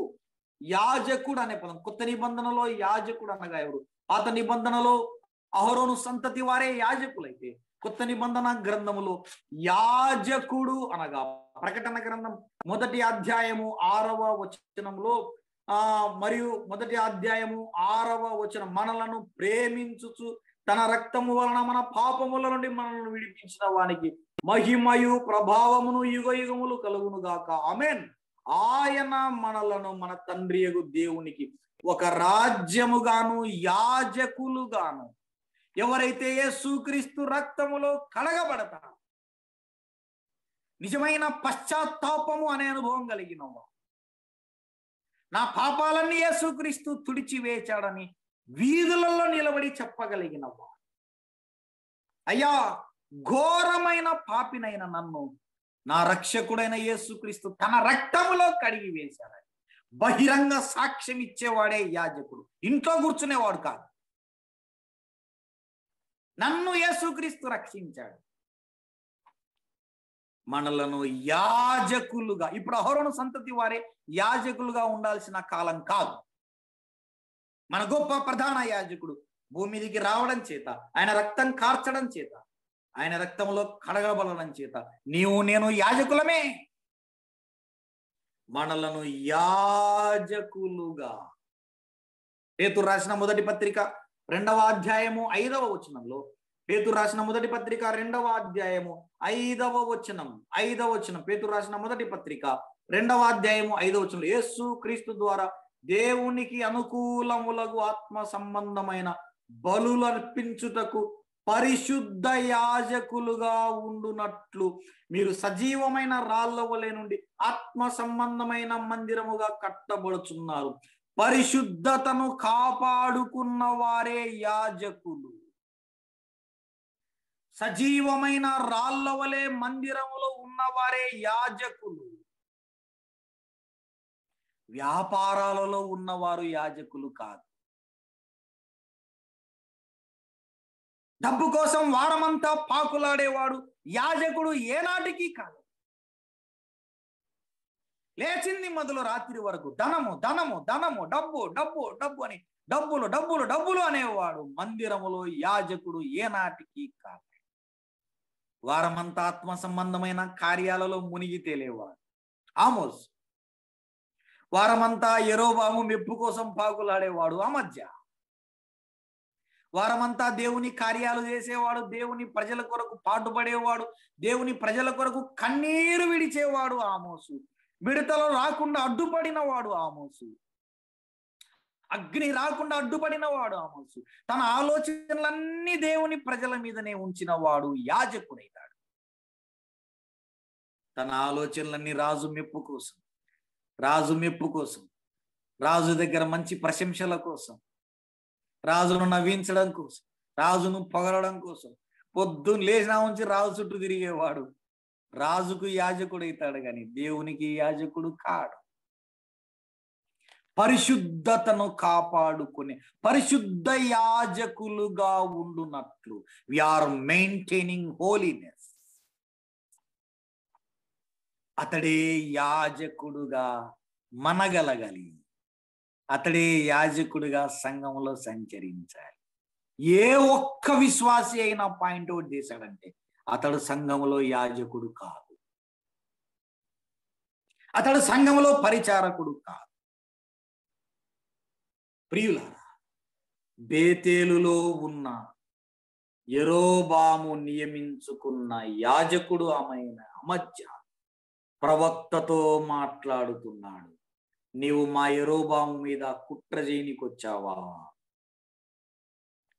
యాజకుడు అనే పదం కొత్త నిబంధనలో యాజకుడు అనగా ఎవరు? పాత నిబంధనలో అహరోను సంతతి వారే యాజకులైతే కొత్త నిబంధన గ్రంథములో యాజకుడు అనగా ప్రకటన గ్రంథం మొదటి అధ్యాయము ఆరవ వచనంలో ఆ మరియు మొదటి అధ్యాయము ఆరవ వచ్చిన మనలను ప్రేమించుచు తన రక్తము వలన మన పాపముల నుండి మనల్ని విడిపించిన వానికి మహిమయు ప్రభావమును యుగ యుగములు కలుగును గాక. ఆమెన్ ఆయన మనలను మన తండ్రి దేవునికి ఒక రాజ్యముగాను యాజకులుగాను ఎవరైతే యేసుక్రీస్తు రక్తములో కడగబడతారు నిజమైన పశ్చాత్తాపము అనే అనుభవం కలిగినవా నా పాపాలన్నీ యేసుక్రీస్తు తుడిచి వేచాడని వీధులలో నిలబడి చెప్పగలిగినవా అయ్యా ఘోరమైన పాపినైన నన్ను నా రక్షకుడైన యేసుక్రీస్తు తన రక్తములో కడిగి వేశాడని బహిరంగ సాక్ష్యం ఇచ్చేవాడే యాజకుడు. ఇంట్లో కూర్చునేవాడు కాదు. నన్ను యేసుక్రీస్తు రక్షించాడు. మనలను యాజకులుగా ఇప్పుడు అహరోను సంతతి వారే యాజకులుగా ఉండాల్సిన కాలం కాదు. మన గొప్ప ప్రధాన యాజకుడు భూమిదికి రావడం చేత ఆయన రక్తం కార్చడం చేత ఆయన రక్తంలో కడగబలడం చేత నీవు నేను యాజకులమే. మనలను యాజకులుగా. పేతురు రాసిన మొదటి పత్రిక రెండవ అధ్యాయము ఐదవ వచనంలో పేతురు రాసిన మొదటి పత్రిక రెండవ అధ్యాయము ఐదవ వచనం ఐదవ వచనం. పేతురు రాసిన మొదటి పత్రిక రెండవ అధ్యాయము ఐదవ వచనం యేసు క్రీస్తు ద్వారా దేవునికి అనుకూలములకు ఆత్మ సంబంధమైన బలులు అర్పించుటకు పరిశుద్ధ యాజకులుగా ఉండునట్లు మీరు సజీవమైన రాళ్ళ వలె నుండి ఆత్మ సంబంధమైన మందిరముగా కట్టబడుచున్నారు. పరిశుద్ధతను కాపాడుకున్న వారే యాజకులు. సజీవమైన రాళ్ళ వలె మందిరములో ఉన్నవారే యాజకులు. వ్యాపారాలలో ఉన్నవారు యాజకులు కాదు. డబ్బు కోసం వారమంతా పాకులాడేవాడు యాజకుడు ఏనాటికి కాదు. లేచింది మొదలు రాత్రి వరకు ధనము ధనము ధనము డబ్బు డబ్బు డబ్బు అని డబ్బులు డబ్బులు డబ్బులు అనేవాడు మందిరములో యాజకుడు ఏనాటికి కాదు. వారమంతా ఆత్మ సంబంధమైన కార్యాలలో మునిగి తేలేవాడు. ఆమోస్ వారమంతా ఎరోబాము మెప్పు కోసం పాకులాడేవాడు అమధ్య వారమంతా దేవుని కార్యాలు చేసేవాడు దేవుని ప్రజల కొరకు పాటుపడేవాడు దేవుని ప్రజల కొరకు కన్నీరు విడిచేవాడు ఆమోసు. మిడతలు రాకుండా అడ్డుపడిన వాడు ఆమోసు. అగ్ని రాకుండా అడ్డుపడిన వాడు ఆమోసు తన ఆలోచనలన్నీ దేవుని ప్రజల మీదనే ఉంచిన వాడు యాజకుడైతాడు తన ఆలోచనలన్నీ రాజు మెప్పు కోసం రాజు మెప్పు కోసం రాజు దగ్గర మంచి ప్రశంసల కోసం రాజును నవ్వించడం కోసం రాజును పొగడడం కోసం పొద్దున్న లేచినా ఉంచి రాజు చుట్టూ తిరిగేవాడు. రాజుకు యాజకుడు అవుతాడు కానీ దేవునికి యాజకుడు కాడు. పరిశుద్ధతను కాపాడుకునే పరిశుద్ధ యాజకులుగా ఉండునట్లు. ఆర్ మెయింటైనింగ్ హోలీనెస్ అతడే యాజకుడుగా మనగలగలి. అతడే యాజకుడుగా సంఘంలో సంచరించాలి. ఏ ఒక్క విశ్వాసి అయినా పాయింట్ అవుట్ చేశాడంటే అతడు సంఘంలో యాజకుడు కాదు. అతడు సంఘంలో పరిచారకుడు కాదు. ప్రియులారా బేతేలులో ఉన్న ఎరోబాము నియమించుకున్న యాజకుడు ఆమెన అమధ్య ప్రవక్తతో మాట్లాడుతున్నాడు. నీవు మా ఎరోబాము మీద కుట్ర చేయనికొచ్చావా?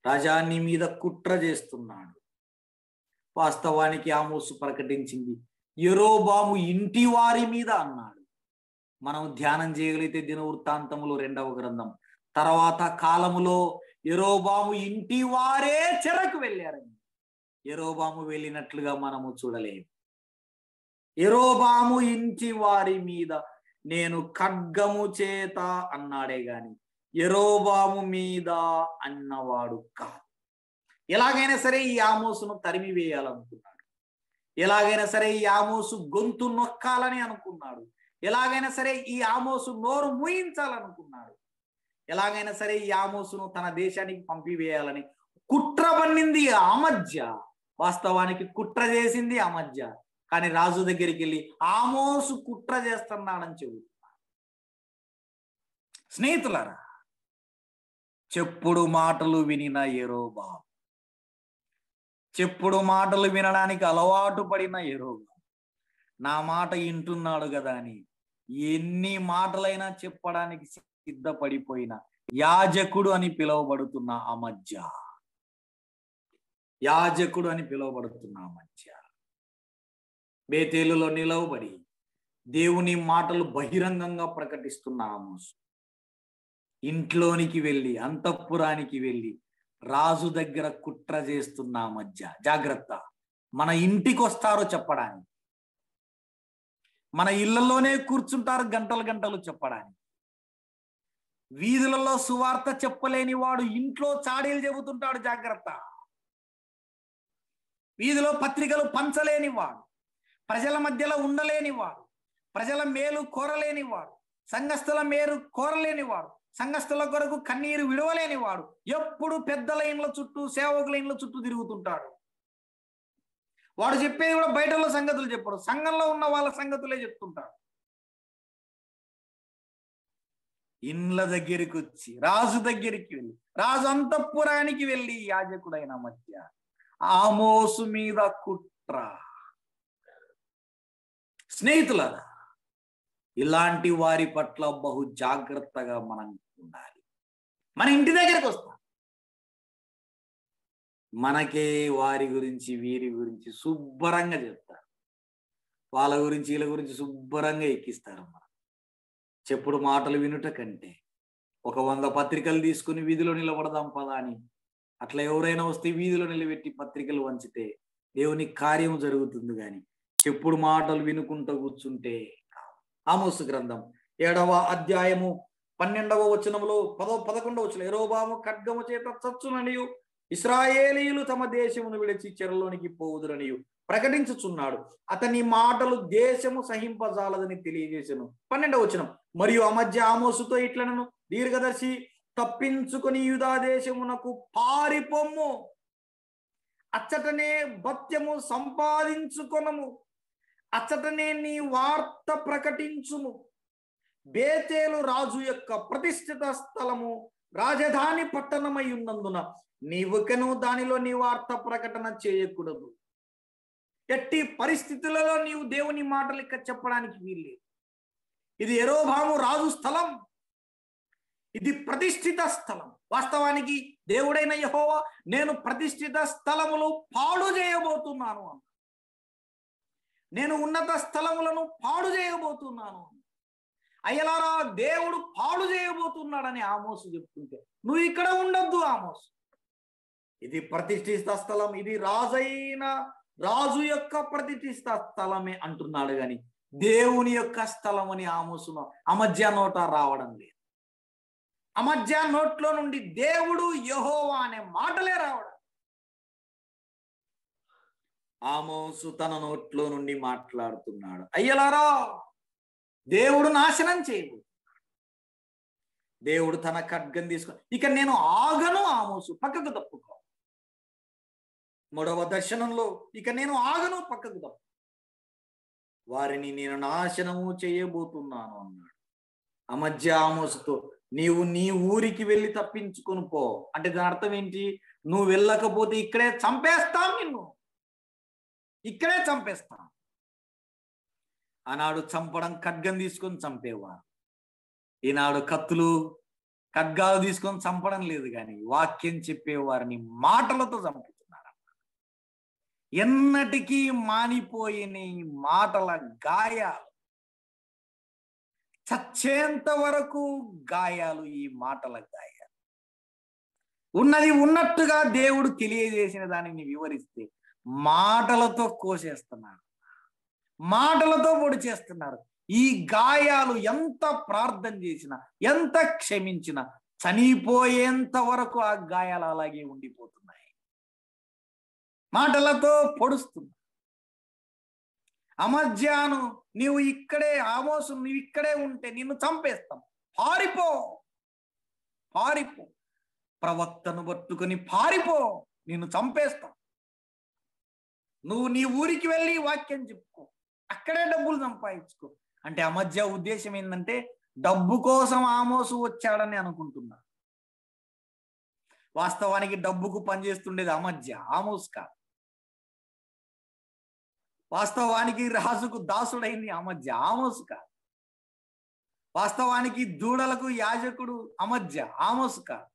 రాజాన్ని మీద కుట్ర చేస్తున్నాడు. వాస్తవానికి ఆమోసు ప్రకటించింది. ఎరోబాము ఇంటి వారి మీద అన్నాడు. మనం ధ్యానం చేయగలిగితే దినవృత్తాంతములు రెండవ గ్రంథం. తర్వాత కాలములో ఎరోబాము ఇంటి వారే చెరకు వెళ్ళారని. ఎరోబాము వెళ్ళినట్లుగా మనము చూడలేము. ఎరోబాము ఇంటి వారి మీద నేను ఖడ్గము చేత అన్నాడే గాని ఎరోబాము మీద అన్నవాడు కాదు. ఎలాగైనా సరే ఈ ఆమోసును తరిమి వేయాలనుకున్నాడు ఎలాగైనా సరే ఈ ఆమోసు గొంతు నొక్కాలని అనుకున్నాడు. ఎలాగైనా సరే ఈ ఆమోసు నోరు మూయించాలనుకున్నాడు. ఎలాగైనా సరే ఈ ఆమోసును తన దేశానికి పంపివేయాలని కుట్ర పన్నింది ఆమధ్య వాస్తవానికి కుట్ర చేసింది ఆమధ్య కానీ రాజు దగ్గరికి వెళ్ళి ఆమోసు కుట్ర చేస్తున్నాడని చెబుతున్నాడు స్నేహితులారా చెప్పుడు మాటలు వినిన ఎరోబా చెప్పుడు మాటలు వినడానికి అలవాటు పడిన ఎరోబా నా మాట వింటున్నాడు కదా అని. ఎన్ని మాటలైనా చెప్పడానికి సిద్ధపడిపోయిన యాజకుడు అని పిలువబడుతున్న ఆ మధ్య. యాజకుడు అని పిలువబడుతున్న ఆ మధ్య. బేతేలులో నిలవబడి దేవుని మాటలు బహిరంగంగా ప్రకటిస్తున్న ఆమోసు. ఇంట్లోనికి వెళ్ళి అంతఃపురానికి వెళ్ళి రాజు దగ్గర కుట్ర చేస్తున్న మధ్య. జాగ్రత్త. మన ఇంటికి వస్తారో చెప్పడానికి. మన ఇళ్ళలోనే కూర్చుంటారు గంటలు గంటలు చెప్పడానికి. వీధులలో సువార్త చెప్పలేని వాడు ఇంట్లో చాడీలు చెబుతుంటాడు జాగ్రత్త. వీధిలో పత్రికలు పంచలేని వాడు ప్రజల మధ్యలో ఉండలేని వాడు ప్రజల మేలు కోరలేని వాడు సంఘస్థుల మేలు కోరలేని వాడు సంఘస్థుల కొరకు కన్నీరు విడవలేని వాడు ఎప్పుడు పెద్దల ఇండ్ల చుట్టూ సేవకుల ఇండ్ల చుట్టూ తిరుగుతుంటాడు. వాడు చెప్పేది కూడా బయటలో సంగతులు చెప్పడు సంఘంలో ఉన్న వాళ్ళ సంగతులే చెప్తుంటాడు. ఇండ్ల దగ్గరికి వచ్చి రాజు దగ్గరికి వెళ్ళి రాజు అంతఃపురానికి వెళ్ళి యాజకుడైన మధ్య ఆమోసు మీద కుట్ర. స్నేహితులరా ఇలాంటి వారి పట్ల బహు జాగ్రత్తగా మనం ఉండాలి. మన ఇంటి దగ్గరకు వస్తాం. మనకే వారి గురించి వీరి గురించి శుభ్రంగా చెప్తారు. వాళ్ళ గురించి వీళ్ళ గురించి శుభ్రంగా ఎక్కిస్తారు మనం చెప్పుడు మాటలు వినుట కంటే ఒక వంద పత్రికలు తీసుకుని వీధిలో నిలబడదాం పదా అని. అట్లా ఎవరైనా వస్తే వీధిలో నిలబెట్టి పత్రికలు వంచితే దేవుని కార్యం జరుగుతుంది కానీ చెప్పుడు మాటలు వినుకుంటూ కూర్చుంటే ఆమోసు గ్రంథం ఏడవ అధ్యాయము పన్నెండవ వచనంలో పదో పదకొండవ వచనం ఎరోబాము ఖడ్గము చేత చచ్చుననియు ఇస్రాయేలీయులు తమ దేశమును విడిచి చెరలోనికి పోవుదురనియు. ప్రకటించుచున్నాడు. అతని మాటలు దేశము సహింపజాలదని తెలియజేసెను. పన్నెండవ వచనం. మరియు ఆ మధ్య ఆమోసుతో ఇట్లనను దీర్ఘదర్శి తప్పించుకొని యూదా దేశమునకు పారిపోమ్ము. అచ్చటనే భత్యము సంపాదించుకొనము. అచ్చటనే నీ వార్త ప్రకటించుము. బేతేలు రాజు యొక్క ప్రతిష్ఠిత స్థలము రాజధాని పట్టణమై ఉన్నందున నీవుకను దానిలో నీ వార్త ప్రకటన చేయకూడదు. ఎట్టి పరిస్థితులలో నీవు దేవుని మాటలు ఇక్కడ చెప్పడానికి వీల్లేదు. ఇది ఎరోభాము రాజు స్థలం. ఇది ప్రతిష్ఠిత స్థలం. వాస్తవానికి దేవుడైన యహోవా నేను ప్రతిష్ఠిత స్థలములు పాడు చేయబోతున్నాను అన్న నేను ఉన్నత స్థలములను పాడు చేయబోతున్నాను అయ్యలారా దేవుడు పాడు చేయబోతున్నాడని ఆమోసు చెప్తుంటే నువ్వు ఇక్కడ ఉండొద్దు ఆమోసు. ఇది ప్రతిష్ఠిత స్థలం. ఇది రాజైన రాజు యొక్క ప్రతిష్ఠ స్థలమే అంటున్నాడు గాని దేవుని యొక్క స్థలం అని ఆమోసును అమధ్య నోట రావడం లేదు. అమధ్య నోట్లో నుండి దేవుడు యహోవా అనే మాటలే రావడం. ఆమోసు తన నోట్లో నుండి మాట్లాడుతున్నాడు. అయ్యలారా దేవుడు నాశనం చేయవు దేవుడు తన ఖడ్గం తీసుకొని ఇక నేను ఆగను ఆమోసు పక్కకు తప్పుకో. మూడవ దర్శనంలో ఇక నేను ఆగను పక్కకు తప్పు. వారిని నేను నాశనము చేయబోతున్నాను అన్నాడు. అమధ్య ఆమోసుతో నీవు నీ ఊరికి వెళ్ళి తప్పించుకొని పో. అంటే దాని అర్థం ఏంటి? నువ్వు వెళ్ళకపోతే ఇక్కడే చంపేస్తాం నిన్ను. ఇక్కడే చంపేస్తాం. ఆనాడు చంపడం ఖడ్గం తీసుకొని చంపేవారు. ఈనాడు కత్తులు ఖడ్గాలు తీసుకొని చంపడం లేదు కానీ వాక్యం చెప్పేవారిని మాటలతో చంపుతున్నారు ఎన్నటికీ మానిపోయిన ఈ మాటల గాయాలు. చచ్చేంత వరకు గాయాలు ఈ మాటల గాయాలు. ఉన్నది ఉన్నట్టుగా దేవుడు తెలియజేసిన దానిని వివరిస్తే మాటలతో కోసేస్తున్నారు. మాటలతో పొడి చేస్తున్నారు ఈ గాయాలు ఎంత ప్రార్థన చేసినా ఎంత క్షమించినా చనిపోయేంత వరకు ఆ గాయాలు అలాగే ఉండిపోతుంది మాటలతో పొడుస్తున్నా. అమధ్యాను నీవు ఇక్కడే ఆమోసు నీవు ఇక్కడే ఉంటే నిన్ను చంపేస్తాం. పారిపో పారిపో. ప్రవక్తను పట్టుకుని పారిపో నిన్ను చంపేస్తాం. నువ్వు నీ ఊరికి వెళ్ళి వాక్యం చెప్పుకో. అక్కడే డబ్బులు సంపాదించుకో. అంటే అమధ్య ఉద్దేశం ఏంటంటే డబ్బు కోసం ఆమోసు వచ్చాడని అనుకుంటున్నా. వాస్తవానికి డబ్బుకు పనిచేస్తుండేది అమధ్య ఆమోస్ కాదు. వాస్తవానికి రాజుకు దాసుడైంది అమధ్య ఆమోసు కాదు. వాస్తవానికి దూడలకు యాజకుడు అమధ్య ఆమోసు కాదు.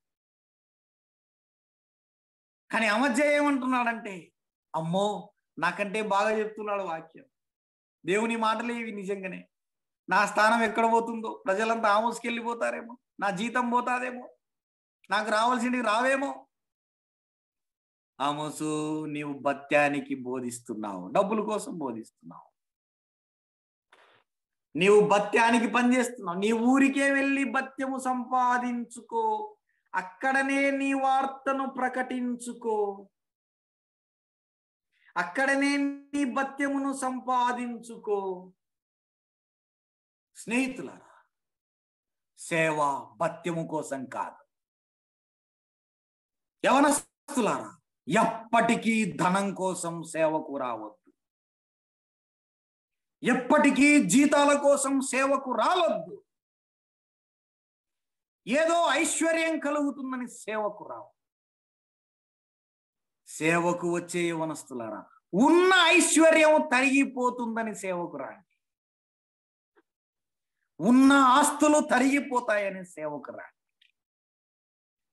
కానీ అమధ్య ఏమంటున్నాడంటే అమ్మో నాకంటే బాగా చెప్తున్నాడు వాక్యం. దేవుని మాటలు ఇవి నిజంగానే. నా స్థానం ఎక్కడ పోతుందో? ప్రజలంతా ఆమోసుకెళ్ళిపోతారేమో? నా జీతం పోతాదేమో? నాకు రావాల్సింది రావేమో? ఆమోసు నీవు భత్యానికి బోధిస్తున్నావు డబ్బుల కోసం బోధిస్తున్నావు. నీవు భత్యానికి పనిచేస్తున్నావు నీ ఊరికే వెళ్ళి భత్యము సంపాదించుకో అక్కడనే నీ వార్తను ప్రకటించుకో. అక్కడనే నీ బత్యమును సంపాదించుకో. స్నేహితులారా సేవ భత్యము కోసం కాదు. యవనస్తులారా ఎప్పటికీ ధనం కోసం సేవకు రావద్దు. ఎప్పటికీ జీతాల కోసం సేవకు రావద్దు. ఏదో ఐశ్వర్యం కలుగుతుందని సేవకు రావు. సేవకు వచ్చే యవనస్తులారా ఉన్న ఐశ్వర్యం తరిగిపోతుందని సేవకు రాండి. ఉన్న ఆస్తులు తరిగిపోతాయని సేవకు రాండి.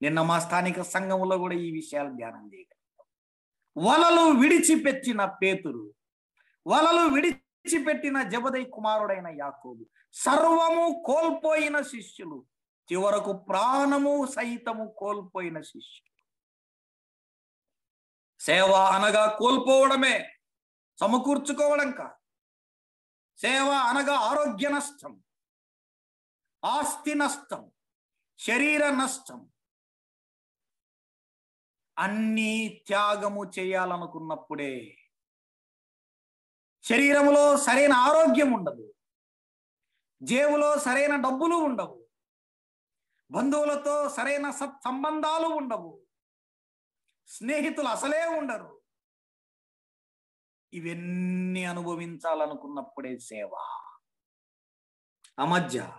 నిన్న మా స్థానిక సంఘంలో కూడా ఈ విషయాలు ధ్యానం చేయగలి వలలు విడిచిపెట్టిన పేతురు వలలు విడిచిపెట్టిన జబదై కుమారుడైన యాకోబు సర్వము కోల్పోయిన శిష్యులు చివరకు ప్రాణము సహితము కోల్పోయిన శిష్యులు. సేవ అనగా కోల్పోవడమే సమకూర్చుకోవడం కా సేవ అనగా ఆరోగ్య నష్టం ఆస్తి నష్టం శరీర నష్టం అన్నీ త్యాగము చేయాలనుకున్నప్పుడే శరీరములో సరైన ఆరోగ్యం ఉండదు. జేబులో సరైన డబ్బులు ఉండవు. బంధువులతో సరైన సత్సంబంధాలు ఉండవు. స్నేహితులు అసలే ఉండరు. ఇవన్నీ అనుభవించాలనుకున్నప్పుడే సేవ. అమధ్య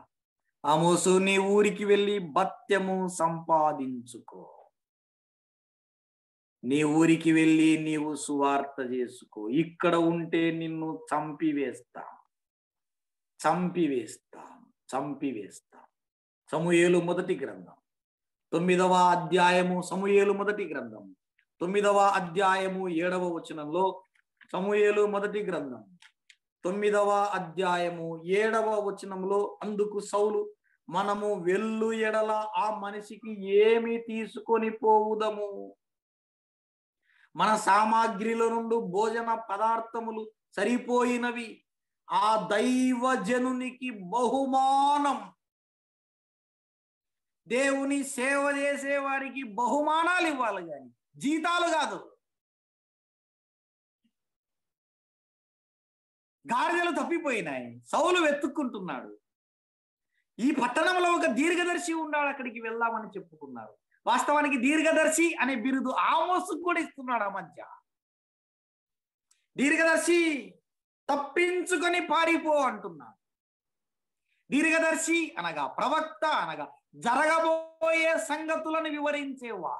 ఆమోసు నీ ఊరికి వెళ్ళి భత్యము సంపాదించుకో. నీ ఊరికి వెళ్ళి నీవు సువార్త చేసుకో. ఇక్కడ ఉంటే నిన్ను చంపివేస్తాం. చంపివేస్తాం. చంపివేస్తాం. సమూహేలు మొదటి గ్రంథం. తొమ్మిదవ అధ్యాయము సమూహేలు మొదటి గ్రంథం. తొమ్మిదవ అధ్యాయము ఏడవ వచనంలో సమూహేలు మొదటి గ్రంథం. తొమ్మిదవ అధ్యాయము ఏడవ వచనంలో అందుకు సౌలు మనము వెళ్ళు ఎడల ఆ మనిషికి ఏమి తీసుకొని పోవుదము? మన సామాగ్రిలో నుండి భోజన పదార్థములు సరిపోయినవి. ఆ దైవజనునికి బహుమానం. దేవుని సేవ చేసే వారికి బహుమానాలు ఇవ్వాలి కానీ జీతాలు కాదు. గాడిదలు తప్పిపోయినాయి. సౌలు వెతుక్కుంటున్నాడు. ఈ పట్టణంలో ఒక దీర్ఘదర్శి ఉన్నాడు అక్కడికి వెళ్దామని చెప్పుకున్నారు. వాస్తవానికి దీర్ఘదర్శి అనే బిరుదు ఆమోసు కూడా ఇస్తున్నాడు ఆ మధ్య. దీర్ఘదర్శి తప్పించుకొని పారిపో అంటున్నాడు. దీర్ఘదర్శి అనగా ప్రవక్త అనగా జరగబోయే సంగతులను వివరించేవా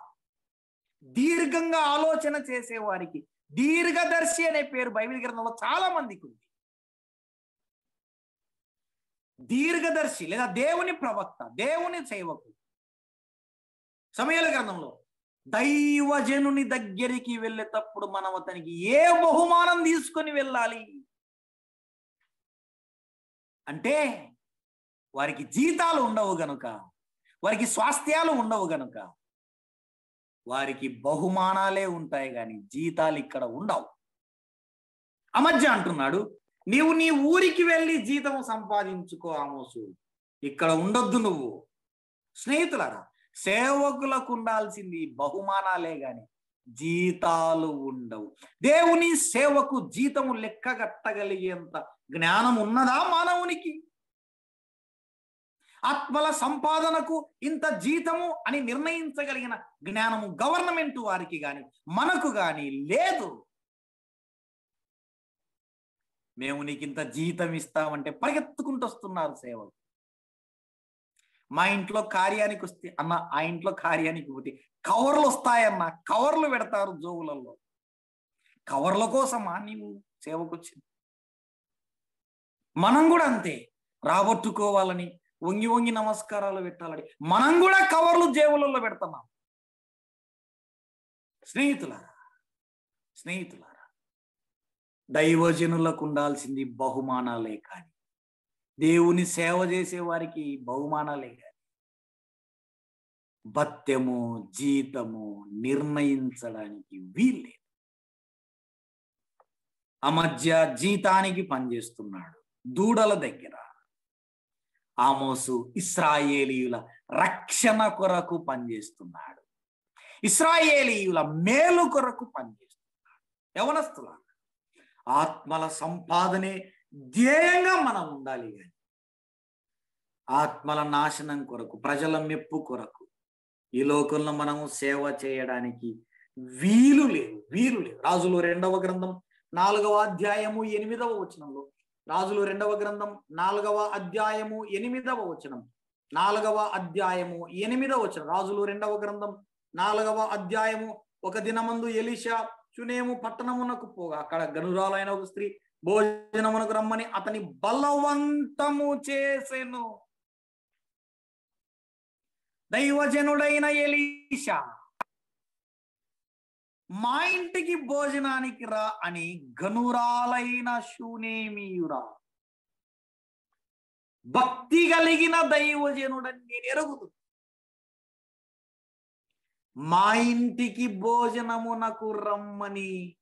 దీర్ఘంగా ఆలోచన చేసేవారికి దీర్ఘదర్శి అనే పేరు బైబిల్ గ్రంథంలో చాలా మందికి ఉంది. దీర్ఘదర్శి లేదా దేవుని ప్రవక్త దేవుని సేవకుడు సమయాల గ్రంథంలో దైవజనుని దగ్గరికి వెళ్ళేటప్పుడు మనం అతనికి ఏ బహుమానం తీసుకొని వెళ్ళాలి? అంటే వారికి జీతాలు ఉండవు గనుక వారికి స్వాస్థ్యాలు ఉండవు గనుక వారికి బహుమానాలే ఉంటాయి కానీ జీతాలు ఇక్కడ ఉండవు. అమధ్య అంటున్నాడు నీవు నీ ఊరికి వెళ్ళి జీతం సంపాదించుకో ఆమోసు. ఇక్కడ ఉండొద్దు నువ్వు. స్నేహితులారా సేవకులకు ఉండాల్సింది బహుమానాలే గాని జీతాలు ఉండవు. దేవుని సేవకు జీతము లెక్కగట్టగలిగేంత జ్ఞానం ఉన్నదా మానవునికి? ఆత్మల సంపాదనకు ఇంత జీతము అని నిర్ణయించగలిగిన జ్ఞానము గవర్నమెంట్ వారికి గాని మనకు గాని లేదు. మేము నీకు ఇంత జీతం ఇస్తామంటే పరిగెత్తుకుంటూ వస్తున్నారు సేవలు మా ఇంట్లో కార్యానికి వస్తే అన్న ఆ ఇంట్లో కార్యానికి పోతే కవర్లు వస్తాయమ్మా. కవర్లు పెడతారు జోవులలో కవర్ల కోసమా నీవు సేవకు వచ్చింది మనం కూడా అంతే. రాబట్టుకోవాలని వంగి వంగి నమస్కారాలు పెట్టాలని. మనం కూడా కవర్లు జేబులలో పెడతామా? స్నేహితులారా స్నేహితులారా దైవజనులకు ఉండాల్సింది బహుమానాలే కానీ దేవుని సేవ చేసే వారికి బహుమానాలే కాని భత్యము జీతము నిర్ణయించడానికి వీల్లేదు ఆ మధ్య జీతానికి పనిచేస్తున్నాడు దూడల దగ్గర. ఆమోసు ఇస్రాయేలీయుల రక్షణ కొరకు పనిచేస్తున్నాడు. ఇస్రాయేలీయుల మేలు కొరకు పనిచేస్తున్నాడు. యవనస్తుల ఆత్మల సంపాదనే ధ్యేయంగా మనం ఉండాలి కానీ ఆత్మల నాశనం కొరకు ప్రజల మెప్పు కొరకు ఈ లోకంలో మనము సేవ చేయడానికి వీలు లేదు వీలు లేదు రాజులు రెండవ గ్రంథం నాలుగవ అధ్యాయము ఎనిమిదవ వచనంలో రాజులు రెండవ గ్రంథం నాలుగవ అధ్యాయము ఎనిమిదవ వచనం నాలుగవ అధ్యాయము ఎనిమిదవ వచనం. రాజులు రెండవ గ్రంథం నాలుగవ అధ్యాయము ఒక దినమందు ఎలిషా చునేము పట్టణమునకు పోగా అక్కడ గనురాలైన ఒక స్త్రీ భోజనమునకు రమ్మని అతని బలవంతము చేసెను. దైవజనుడైన ఎలీషా. మా ఇంటికి భోజనానికి రా అని గనురాలైన శూనేమీయురా. భక్తి కలిగిన దైవజనుడని నేను ఎరుగుదు మా ఇంటికి భోజనమునకు రమ్మని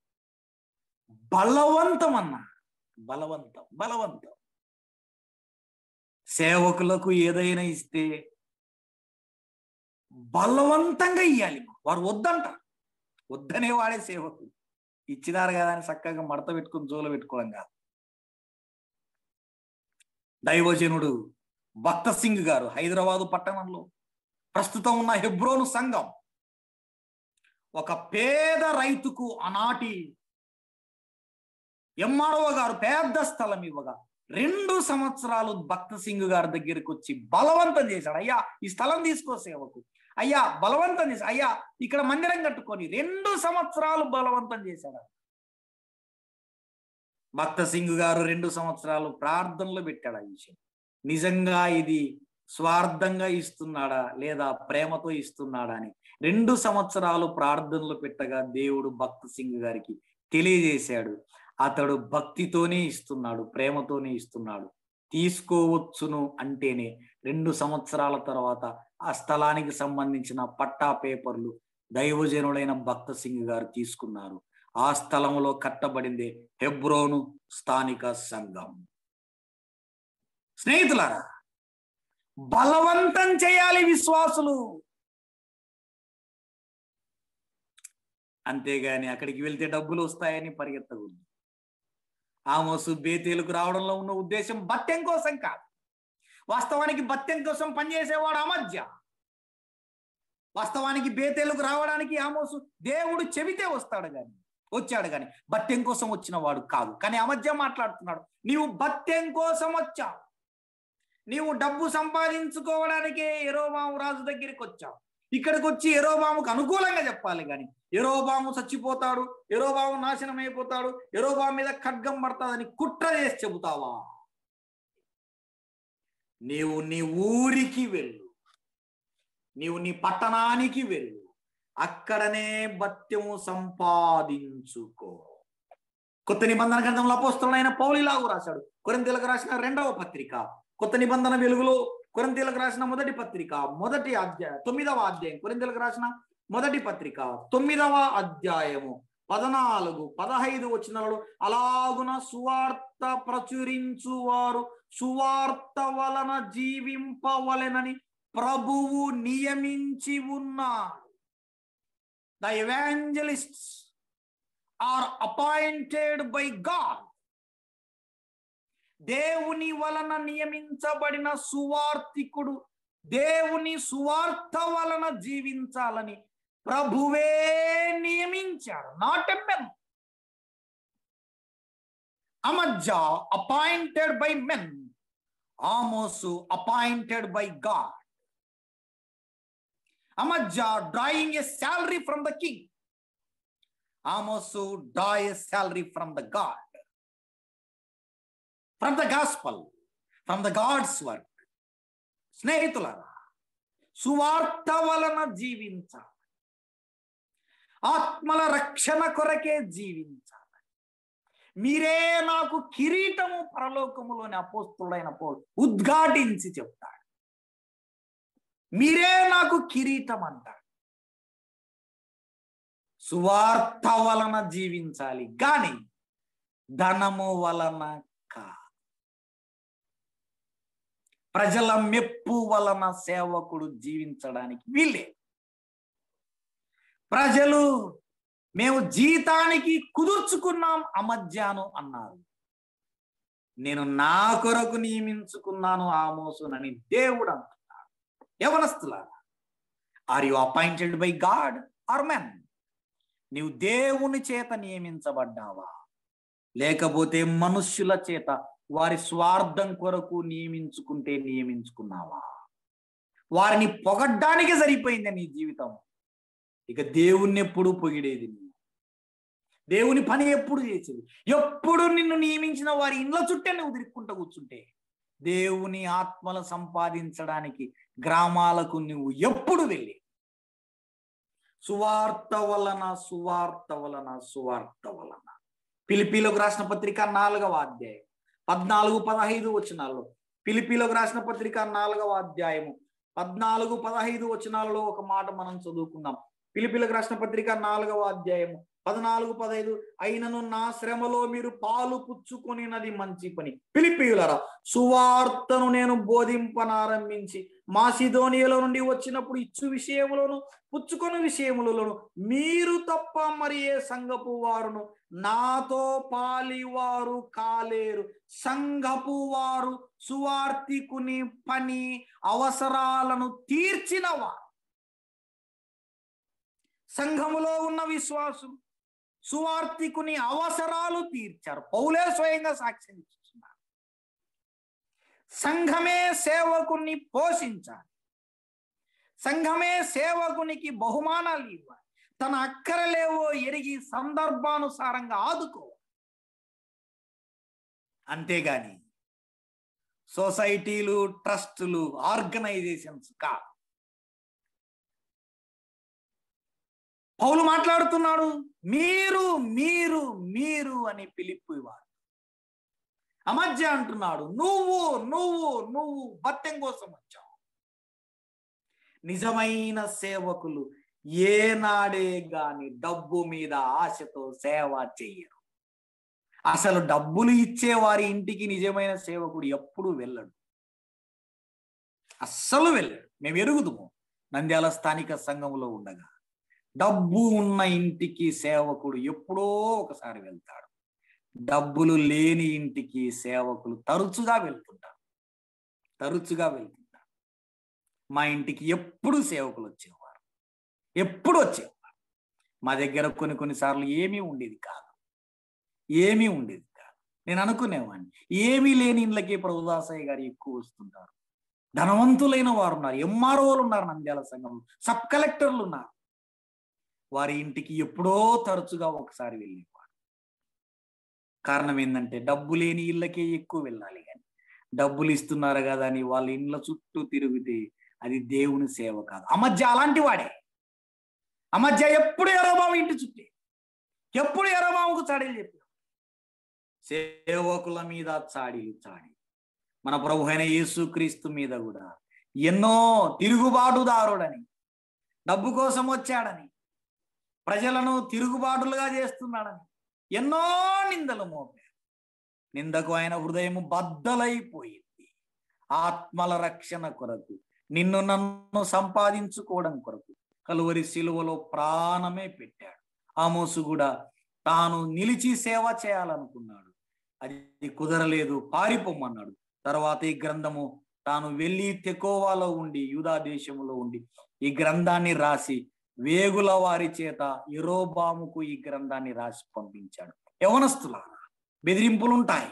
బలవంతం అన్నా బలవంతం బలవంతం. సేవకులకు ఏదైనా ఇస్తే బలవంతంగా ఇవ్వాలి వారు వద్దంటారు వద్దనే వాడే సేవకుడు. ఇచ్చినారు కదా అని చక్కగా మడత పెట్టుకుని జోలు పెట్టుకోవడం కాదు. దైవజనుడు భక్త సింగ్ గారు హైదరాబాదు పట్టణంలో ప్రస్తుతం ఉన్న హెబ్రోను సంఘం ఒక పేద రైతుకు ఆనాటి ఎంఆర్ఓ గారు పెద్ద స్థలం ఇవ్వగా రెండు సంవత్సరాలు భక్త సింగ్ గారి దగ్గరికి వచ్చి బలవంతం చేశాడు. అయ్యా ఈ స్థలం తీసుకో సేవకు అయ్యా బలవంతం చేసి అయ్యా ఇక్కడ మందిరం కట్టుకొని రెండు సంవత్సరాలు బలవంతం చేశాడు భక్త సింగ్ గారు రెండు సంవత్సరాలు ప్రార్థనలో పెట్టాడు ఆ విషయం. నిజంగా ఇది స్వార్థంగా ఇస్తున్నాడా లేదా ప్రేమతో ఇస్తున్నాడా అని రెండు సంవత్సరాలు ప్రార్థనలు పెట్టగా దేవుడు భక్త సింగ్ గారికి తెలియజేశాడు. అతడు భక్తితోనే ఇస్తున్నాడు ప్రేమతోనే ఇస్తున్నాడు. తీసుకోవచ్చును అంటేనే రెండు సంవత్సరాల తర్వాత ఆ స్థలానికి సంబంధించిన పట్టా పేపర్లు దైవజనుడైన భక్త సింగ్ గారు తీసుకున్నారు. ఆ స్థలంలో కట్టబడిందే హెబ్రోను స్థానిక సంఘం. స్నేహితులారా బలవంతం చేయాలి విశ్వాసులు. అంతేగాని అక్కడికి వెళ్తే డబ్బులు వస్తాయని పరిగెత్తకూడదు. ఆమోసు బేతేలకు రావడంలో ఉన్న ఉద్దేశం బత్యం కోసం కాదు. వాస్తవానికి భత్యం కోసం పనిచేసేవాడు అమధ్య వాస్తవానికి బేతేలకు రావడానికి ఆమోసు దేవుడు చెబితే వస్తాడు కానీ వచ్చాడు కాని భత్యం కోసం వచ్చిన వాడు కాదు. కానీ అమధ్య మాట్లాడుతున్నాడు నీవు భత్యం కోసం వచ్చావు. నీవు డబ్బు సంపాదించుకోవడానికే ఎరోబాము రాజు దగ్గరికి వచ్చావు. ఇక్కడికి వచ్చి ఎరోబాముకు అనుకూలంగా చెప్పాలి కానీ ఎరోబాము చచ్చిపోతాడు ఎరోబాము నాశనం అయిపోతాడు ఎరోబాము మీద ఖడ్గం పడతాదని కుట్ర చేసి చెబుతావా? నీవు నీ ఊరికి వెళ్ళు. నీవు నీ పట్టణానికి వెళ్ళు. అక్కడనే బత్యము సంపాదించుకో. కొత్త నిబంధన గ్రంథంలో అపోస్తులైన పౌలిలాగు రాశాడు. కొరంతీలకు రాసిన రెండవ పత్రిక. కొత్త నిబంధన వెలుగులో కొరంతీలకు రాసిన మొదటి పత్రిక. మొదటి అధ్యాయం తొమ్మిదవ అధ్యాయం. కొరంతీలకు రాసిన మొదటి పత్రిక. తొమ్మిదవ అధ్యాయము. పదనాలుగు పదహైదు వచనాలలో అలాగున సువార్త ప్రచురించువారు సువార్త వలన జీవింపవలెనని ప్రభువు నియమించి ఉన్నారు the evangelists are appointed by God దేవుని వలన నియమించబడిన సువార్తికుడు దేవుని సువార్త వలన జీవించాలని ప్రభువే నియమించారు. Not MN Amaziah appointed by men Amos appointed by God Amaziah drawing a salary from the king Amos draw a salary from the God from the gospel from the God's work స్నేహితులరా సువార్త వలన జీవించాలి ఆత్మల రక్షణ కొరకే జీవించాలి. మీరే నాకు కిరీటము పరలోకములోని అపోస్తుడైన పోల్ ఉద్ఘాటించి చెప్తాడు. మీరే నాకు కిరీటం అంటాడు. సువార్త వలన జీవించాలి కానీ ధనము వలన కా ప్రజల మెప్పు వలన సేవకుడు జీవించడానికి వీలే ప్రజలు మేము జీతానికి కుదుర్చుకున్నాం అమధ్యాను అన్నారు. నేను నా కొరకు నియమించుకున్నాను ఆమోసునని దేవుడు అంటున్నాడు. యవనస్తులారా are you appointed by God or men నీవు దేవుని చేత నియమించబడ్డావా? లేకపోతే మనుష్యుల చేత వారి స్వార్థం కొరకు నియమించుకుంటే నియమించుకున్నావా? వారిని పొగడ్డానికి సరిపోయింది నీ జీవితం. ఇక దేవుణ్ణి ఎప్పుడు పొగిడేది దేవుని పని ఎప్పుడు చేసేది? ఎప్పుడు నిన్ను నియమించిన వారి ఇండ్ల చుట్టే నువ్వు తిరుక్కుంటూ కూర్చుంటే దేవుని ఆత్మలు సంపాదించడానికి గ్రామాలకు నువ్వు ఎప్పుడు వెళ్ళి? సువార్త వలన సువార్త వలన సువార్త వలన. పిలిపిలోకి రాసిన పత్రిక నాలుగవ అధ్యాయం పద్నాలుగు పదహైదు వచనాల్లో. పిలిపిలోకి రాసిన పత్రిక నాలుగవ అధ్యాయము పద్నాలుగు పదహైదు వచనాలలో ఒక మాట మనం చదువుకుందాం. పిలిపిలకు రాసిన పత్రిక నాలుగవ అధ్యాయము. పద్నాలుగు పదహైదు అయినను నా శ్రమలో మీరు పాలు పుచ్చుకొనినది మంచి పని. పిలిపియులరా సువార్తను నేను బోధింపనారంభించి మాసిధోనియలో నుండి వచ్చినప్పుడు ఇచ్చు విషయములను పుచ్చుకొని విషయములను మీరు తప్ప మరి ఏ సంఘపు వారును నాతో పాలివారు కాలేరు. సంఘపు వారు సువార్తికుని పని అవసరాలను తీర్చినవారు. సంఘములో ఉన్న విశ్వాసం సువార్తికుని అవసరాలు తీర్చారు. పౌలే స్వయంగా సాక్ష్యం ఇస్తున్నారు. సంఘమే సేవకుని పోషించాలి. సంఘమే సేవకునికి బహుమానాలు ఇవ్వాలి. తన అక్కరలేవో ఎరిగి సందర్భానుసారంగా ఆదుకో అంతేగాని సొసైటీలు ట్రస్టులు ఆర్గనైజేషన్స్ కాదు. పౌలు మాట్లాడుతున్నాడు మీరు మీరు మీరు అని పిలిపు వాడు అమధ్య అంటున్నాడు నువ్వు నువ్వు నువ్వు భత్యం కోసం వచ్చావు. నిజమైన సేవకులు ఏనాడే గాని డబ్బు మీద ఆశతో సేవ చెయ్యరు. అసలు డబ్బులు ఇచ్చే వారి ఇంటికి నిజమైన సేవకుడు ఎప్పుడు వెళ్ళడు. అస్సలు వెళ్ళడు. మేము ఎరుగుదుము. నంద్యాల స్థానిక సంఘంలో ఉండగా డబ్బు ఉన్న ఇంటికి సేవకుడు ఎప్పుడో ఒకసారి వెళ్తాడు. డబ్బులు లేని ఇంటికి సేవకులు తరచుగా వెళ్తుంటారు. తరచుగా వెళ్తుంటారు. మా ఇంటికి ఎప్పుడు సేవకులు వచ్చేవారు? ఎప్పుడు వచ్చేవారు? మా దగ్గర కొన్ని కొన్నిసార్లు ఏమీ ఉండేది కాదు. ఏమీ ఉండేది కాదు. నేను అనుకునేవాడిని ఏమీ లేని ఇండ్లకి ప్రభుదాసయ్య గారు ఎక్కువ వస్తుంటారు. ధనవంతులైన వారు ఉన్నారు ఎంఆర్ఓలు ఉన్నారు నంద్యాల సంఘంలో సబ్ కలెక్టర్లు ఉన్నారు. వారి ఇంటికి ఎప్పుడో తరచుగా ఒకసారి వెళ్ళేవాడు కారణం ఏంటంటే డబ్బు లేని ఇళ్ళకే ఎక్కువ వెళ్ళాలి కానీ డబ్బులు ఇస్తున్నారు కదా అని వాళ్ళ ఇండ్ల చుట్టూ తిరిగితే అది దేవుని సేవ కాదు. అమధ్య అలాంటి వాడే. అమధ్య ఎప్పుడు ఎరబాము ఇంటి చుట్టే. ఎప్పుడు ఎరబాముకు చాడీలు చెప్పాడు సేవకుల మీద చాడీలు చాడి. మన ప్రభు అయిన యేసుక్రీస్తు మీద కూడా ఎన్నో తిరుగుబాటుదారుడని డబ్బు కోసం వచ్చాడని ప్రజలను తిరుగుబాటులుగా చేస్తున్నాడని ఎన్నో నిందలు మోపారు. నిందకు ఆయన హృదయం బద్దలైపోయింది. ఆత్మల రక్షణ కొరకు నిన్ను నన్ను సంపాదించుకోవడం కొరకు కలువరి శిలువలో ప్రాణమే పెట్టాడు. ఆమోసు కూడా తాను నిలిచి సేవ చేయాలనుకున్నాడు. అది కుదరలేదు పారిపోమన్నాడు. తర్వాత ఈ గ్రంథము తాను వెళ్ళి తెకోవాలో ఉండి యూదా దేశంలో ఉండి ఈ గ్రంథాన్ని రాసి వేగుల వారి చేత ఎరోబాముకు ఈ గ్రంథాన్ని రాసి పంపించాడు. యవనస్తులారా బెదిరింపులుంటాయి.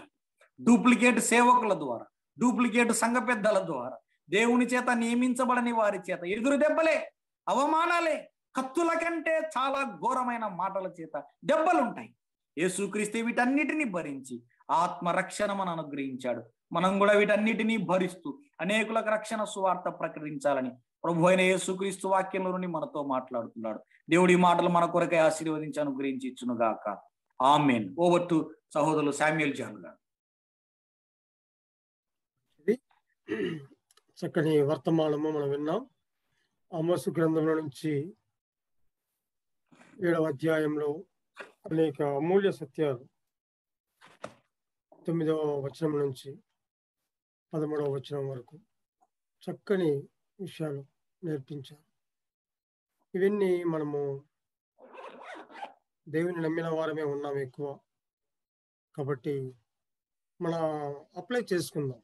డూప్లికేట్ సేవకుల ద్వారా డూప్లికేట్ సంఘ పెద్దల ద్వారా దేవుని చేత నియమించబడని వారి చేత ఎదురు దెబ్బలే అవమానాలే కత్తుల కంటే చాలా ఘోరమైన మాటల చేత దెబ్బలుంటాయి. యేసుక్రీస్తు వీటన్నిటిని భరించి ఆత్మ రక్షణ మనం అనుగ్రహించాడు. మనం కూడా వీటన్నిటినీ భరిస్తూ అనేకులకు రక్షణ సువార్త ప్రకటించాలని ప్రభు అయిన యేసుక్రీస్తు వాక్యంలో నుండి మనతో మాట్లాడుతున్నాడు. దేవుడి మాటలు మన కొరకై ఆశీర్వదించి అనుగ్రహించి ఇచ్చునుగాక ఆమెన్. ఓవర్ టు సహోదరులు శామ్యుల్ జాన్ గారు. చక్కని వర్తమానము మనం విన్నాం. అమోసు గ్రంథంలో నుంచి ఏడవ అధ్యాయంలో అనేక అమూల్య సత్యాలు. తొమ్మిదవ వచనం నుంచి పదమూడవ వచనం వరకు చక్కని విషయాలు నేర్పించారు. ఇవన్నీ మనము దేవుని నమ్మిన వారమే ఉన్నాం ఎక్కువ. కాబట్టి మన అప్లై చేసుకుందాం.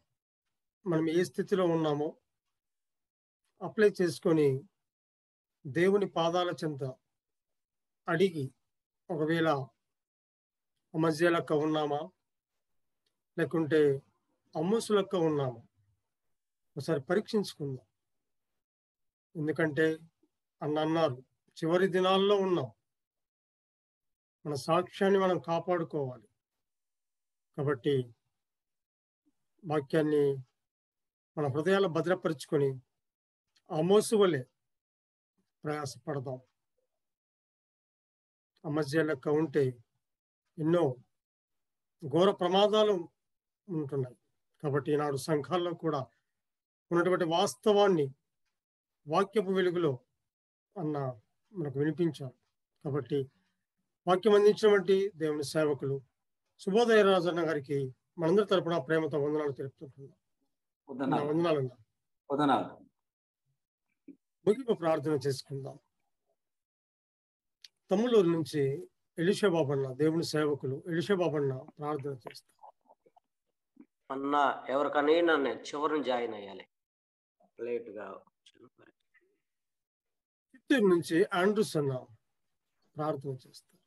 మనం ఏ స్థితిలో ఉన్నామో అప్లై చేసుకొని దేవుని పాదాల చెంత అడిగి ఒకవేళ అమజ్య లెక్క ఉన్నామా? లేకుంటే అమ్మూసు లెక్క ఉన్నామా? ఒకసారి పరీక్షించుకుందాం. ఎందుకంటే అన్న అన్నారు చివరి దినాల్లో ఉన్నాం. మన సాక్ష్యాన్ని మనం కాపాడుకోవాలి. కాబట్టి వాక్యాన్ని మన హృదయాలు భద్రపరుచుకొని అమోసు వలె ప్రయాసపడదాం. అమస్య లెక్క ఉంటే ఎన్నో ఘోర ప్రమాదాలు ఉంటున్నాయి. కాబట్టి ఈనాడు సంఘాల్లో కూడా ఉన్నటువంటి వాస్తవాన్ని వాక్యపు వెలుగులో అన్న మనకు వినిపించారు. కాబట్టి వాక్యం అందించినటువంటి దేవుని సేవకులు శుభోదయ రాజన్న గారికి మనందరి తరపున ప్రేమతో వందనాలు తెలుపుతుంటున్నాం. వదనాలు. వందనాలు వదనాలు. ముగింపు ప్రార్థన చేసుకుందాం. తమ్ముళ్ళూరు నుంచి ఎలిషా బాబన్న దేవుని సేవకులు ఎలిషా బాబన్న ప్రార్థన చేస్తాం. అన్న ఎవరికని నన్ను చివరిని జాయిన్ అయ్యాలి. లేట్గా. చిత్తూరు నుంచి ఆండ్రూస్ అన్న ప్రార్థన చేస్తారు.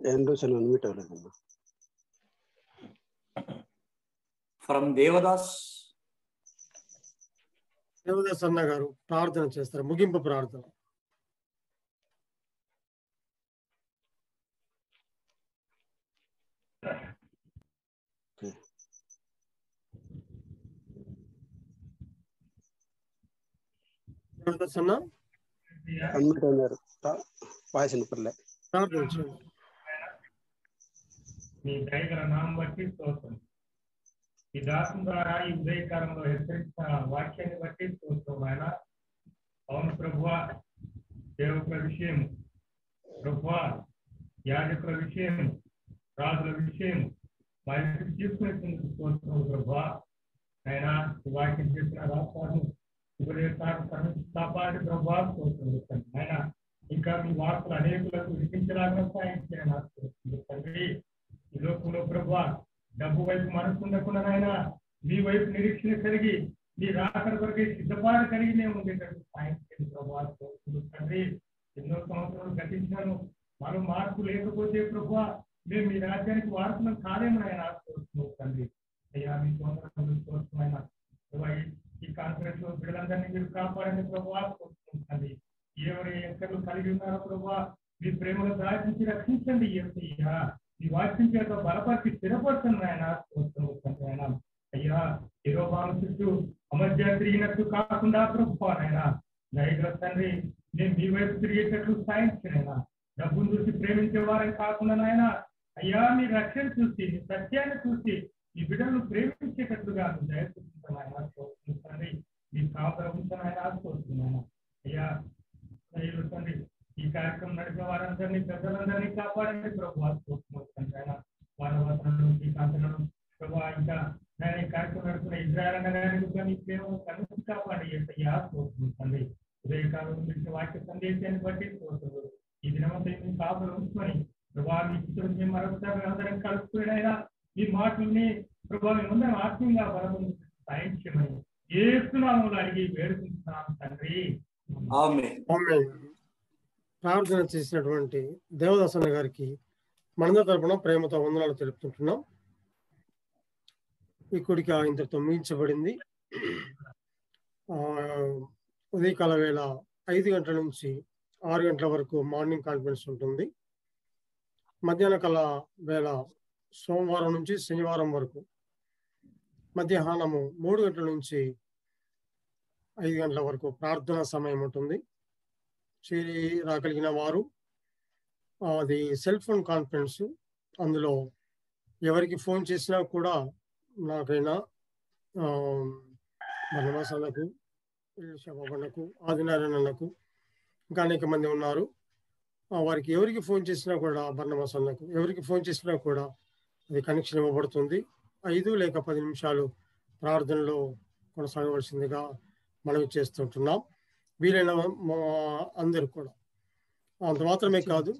ఆండ్రూస్ అని అన్మిట్ అవ్వలేదమ్మా. ఫ్రమ్ దేవదాస్ దేవదాస్ అన్న గారు ప్రార్థన చేస్తారు ముగింపు ప్రార్థన. దేవదాస్ అన్న? అన్మిట్ అయినారు వాయిస్ వినపడలే ప్రార్థన చేయండి. మీ దయగల నామం బట్టి స్తోత్రం. ఈ దాసం ద్వారా ఈ ఉదయకాలంలో హెచ్చరించిన వాక్యాన్ని బట్టి స్తోత్రం ఆయన. అవును ప్రభువ సేవకుల విషయం ప్రభువ యాజకుల విషయం రాజుల విషయం మా ఇంటికి తీసుకునేందుకు స్తోత్రం ప్రభువ. ఆయన ఈ వాక్యం చేసిన రాష్ట్రాన్ని ఉదయకాలం కాపాడి ప్రభువ స్తోత్రం ఆయన ఇంకా మీ వార్తలు అనేకులకు వినిపించడానికి సాయం చేయాలి తండ్రి ఈ లోకంలో ప్రభా డబ్బు వైపు మనసు ఉండకుండా నాయన మీ వైపు నిరీక్షణ కలిగి మీ రాకడ వరకు సిద్ధపాటు కలిగి మేము ఉండేటట్టు. సాయం చేయండి ప్రభా తండ్రి ఎన్నో సంవత్సరాలు గతించాను. మరో మార్పు లేకపోతే ప్రభు మేము మీ రాజ్యానికి వారసులం కాలేము ఆయన కోరుతున్నాం తండ్రి. అయ్యా మీ సోదరులు ఈ- కాన్ఫరెన్స్లో బిడ్డలందరినీ మీరు కాపాడని ప్రభా ఎవరి కలిగి ఉన్నారో ప్రభు మీ ప్రేమను దాచించి రక్షించండి ఎంత నీ వాక్యం చేత బలపరిచి స్థిరపరచండి ఆయన స్తోత్రం ఆయన అయ్యా ఇరోబాను చుట్టూ అమధ్య తిరిగినట్టు కాకుండా ప్రభు ఆయన నైగ్ర తండ్రి నేను మీ వైపు తిరిగేటట్లు సాయించినైనా డబ్బును చూసి ప్రేమించే వారే కాకుండా నాయన. అయ్యా మీ రక్షణ చూసి మీ సత్యాన్ని చూసి ఈ బిడ్డలను ప్రేమించేటట్లుగా దయచేస్తున్నాయన తండ్రి మీ కాపురం ఆయన ఆశపోతున్నాను అయ్యా తండ్రి ఈ కార్యక్రమం నడిపిన వారందరినీ పెద్దలందరినీ కాపాడండి ప్రభు. ఆయన వారి వసనలు ఈ కాంతలను ప్రభు ఇంకా నేను ఈ కార్యక్రమం నడుపుతున్న ఇజ్రాయల్ అన్న గారిని కానీ ప్రేమ కనుక కాపాడి అయ్యా తండ్రి. ఉదయకాలం గురించి వాక్య సందేశాన్ని బట్టి కోరుతుంది ఈ దినమంతా మీ కాపులు ఉంచుకొని ప్రభా మీ చిత్రం మేము మరొకసారి అందరం కలుపుకునేనా ఈ మాటల్ని ప్రభా మేమందరం ఆత్మీయంగా బలము సాయం చేయమని ఏస్తున్నాము అడిగి వేడుకుంటున్నాం తండ్రి. ప్రార్థన చేసినటువంటి దేవదాసన్న గారికి మనందరి తరపున ప్రేమతో వందనాలు తెలుపుతుంటున్నాం. ఈ కొడిక ఇంతటితో మించబడింది ఉదయకాల వేళ ఐదు గంటల నుంచి ఆరు గంటల వరకు మార్నింగ్ కాన్ఫరెన్స్ ఉంటుంది. మధ్యాహ్న కాల వేళ సోమవారం నుంచి శనివారం వరకు మధ్యాహ్నము మూడు గంటల నుంచి ఐదు గంటల వరకు ప్రార్థనా సమయం ఉంటుంది. చేరి రాగలిగిన వారు అది సెల్ ఫోన్ కాన్ఫరెన్స్. అందులో ఎవరికి ఫోన్ చేసినా కూడా నాకైనా బనవాసాలకు బాబన్నకు ఆదినారాయణకు ఇంకా అనేక మంది ఉన్నారు. వారికి ఎవరికి ఫోన్ చేసినా కూడా బర్ణవాసన్నకు ఎవరికి ఫోన్ చేసినా కూడా అది కనెక్షన్ ఇవ్వబడుతుంది. ఐదు లేక పది నిమిషాలు ప్రార్థనలో కొనసాగవలసిందిగా మనవి చేస్తుంటున్నాం. వీలైన మా అందరూ కూడా. అంత మాత్రమే కాదు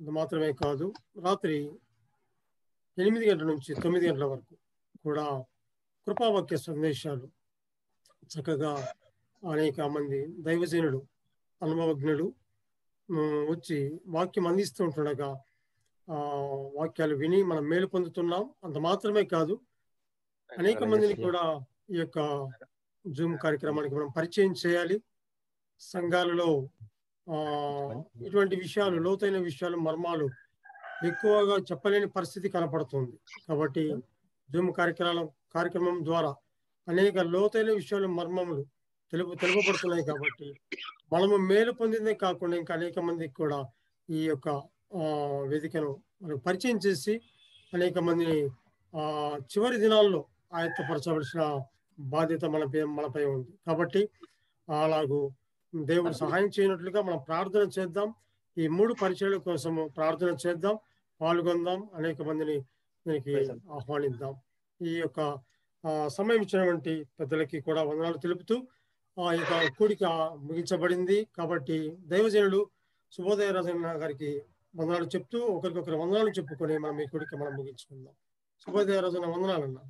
అంత మాత్రమే కాదు రాత్రి ఎనిమిది గంటల నుంచి తొమ్మిది గంటల వరకు కూడా కృపావాక్య సందేశాలు చక్కగా అనేక మంది దైవజనులు అనుభవజ్ఞులు ఉమ్, వచ్చి వాక్యం అందిస్తూ ఉంటుండగా ఆ వాక్యాలు విని మనం మేలు పొందుతున్నాం. అంత మాత్రమే కాదు అనేక మందిని కూడా ఈ యొక్క జూమ్ కార్యక్రమానికి మనం పరిచయం చేయాలి. సంఘాలలో ఇటువంటి విషయాలు లోతైన విషయాలు మర్మాలు ఎక్కువగా చెప్పలేని పరిస్థితి కనపడుతుంది. కాబట్టి జూమ్ కార్యక్రమాల కార్యక్రమం ద్వారా అనేక లోతైన విషయాలు మర్మములు తెలుపు తెలుపబడుతున్నాయి కాబట్టి మనము మేలు పొందిందే కాకుండా ఇంకా అనేక మందికి కూడా ఈ యొక్క వేదికను మనం పరిచయం చేసి అనేక మందిని చివరి దినాల్లో ఆయత్తపరచవలసిన బాధ్యత మన మనపై ఉంది. కాబట్టి అలాగూ దేవుడు సహాయం చేయనట్లుగా మనం ప్రార్థన చేద్దాం. ఈ మూడు పరిచయాల కోసము ప్రార్థన చేద్దాం. పాల్గొందాం. అనేక మందిని దీనికి ఆహ్వానిద్దాం. ఈ యొక్క సమయం ఇచ్చినటువంటి పెద్దలకి కూడా వందనాలు తెలుపుతూ ఆ యొక్క కూడిక ముగించబడింది. కాబట్టి దైవజనులు శుభోదయ రాజన్న గారికి వందనాలు చెప్తూ ఒకరికొకరు వందనాలు చెప్పుకొని మనం ఈ కూడిక మనం ముగించుకుందాం. శుభోదయ రాజన్న వందనాలన్నా.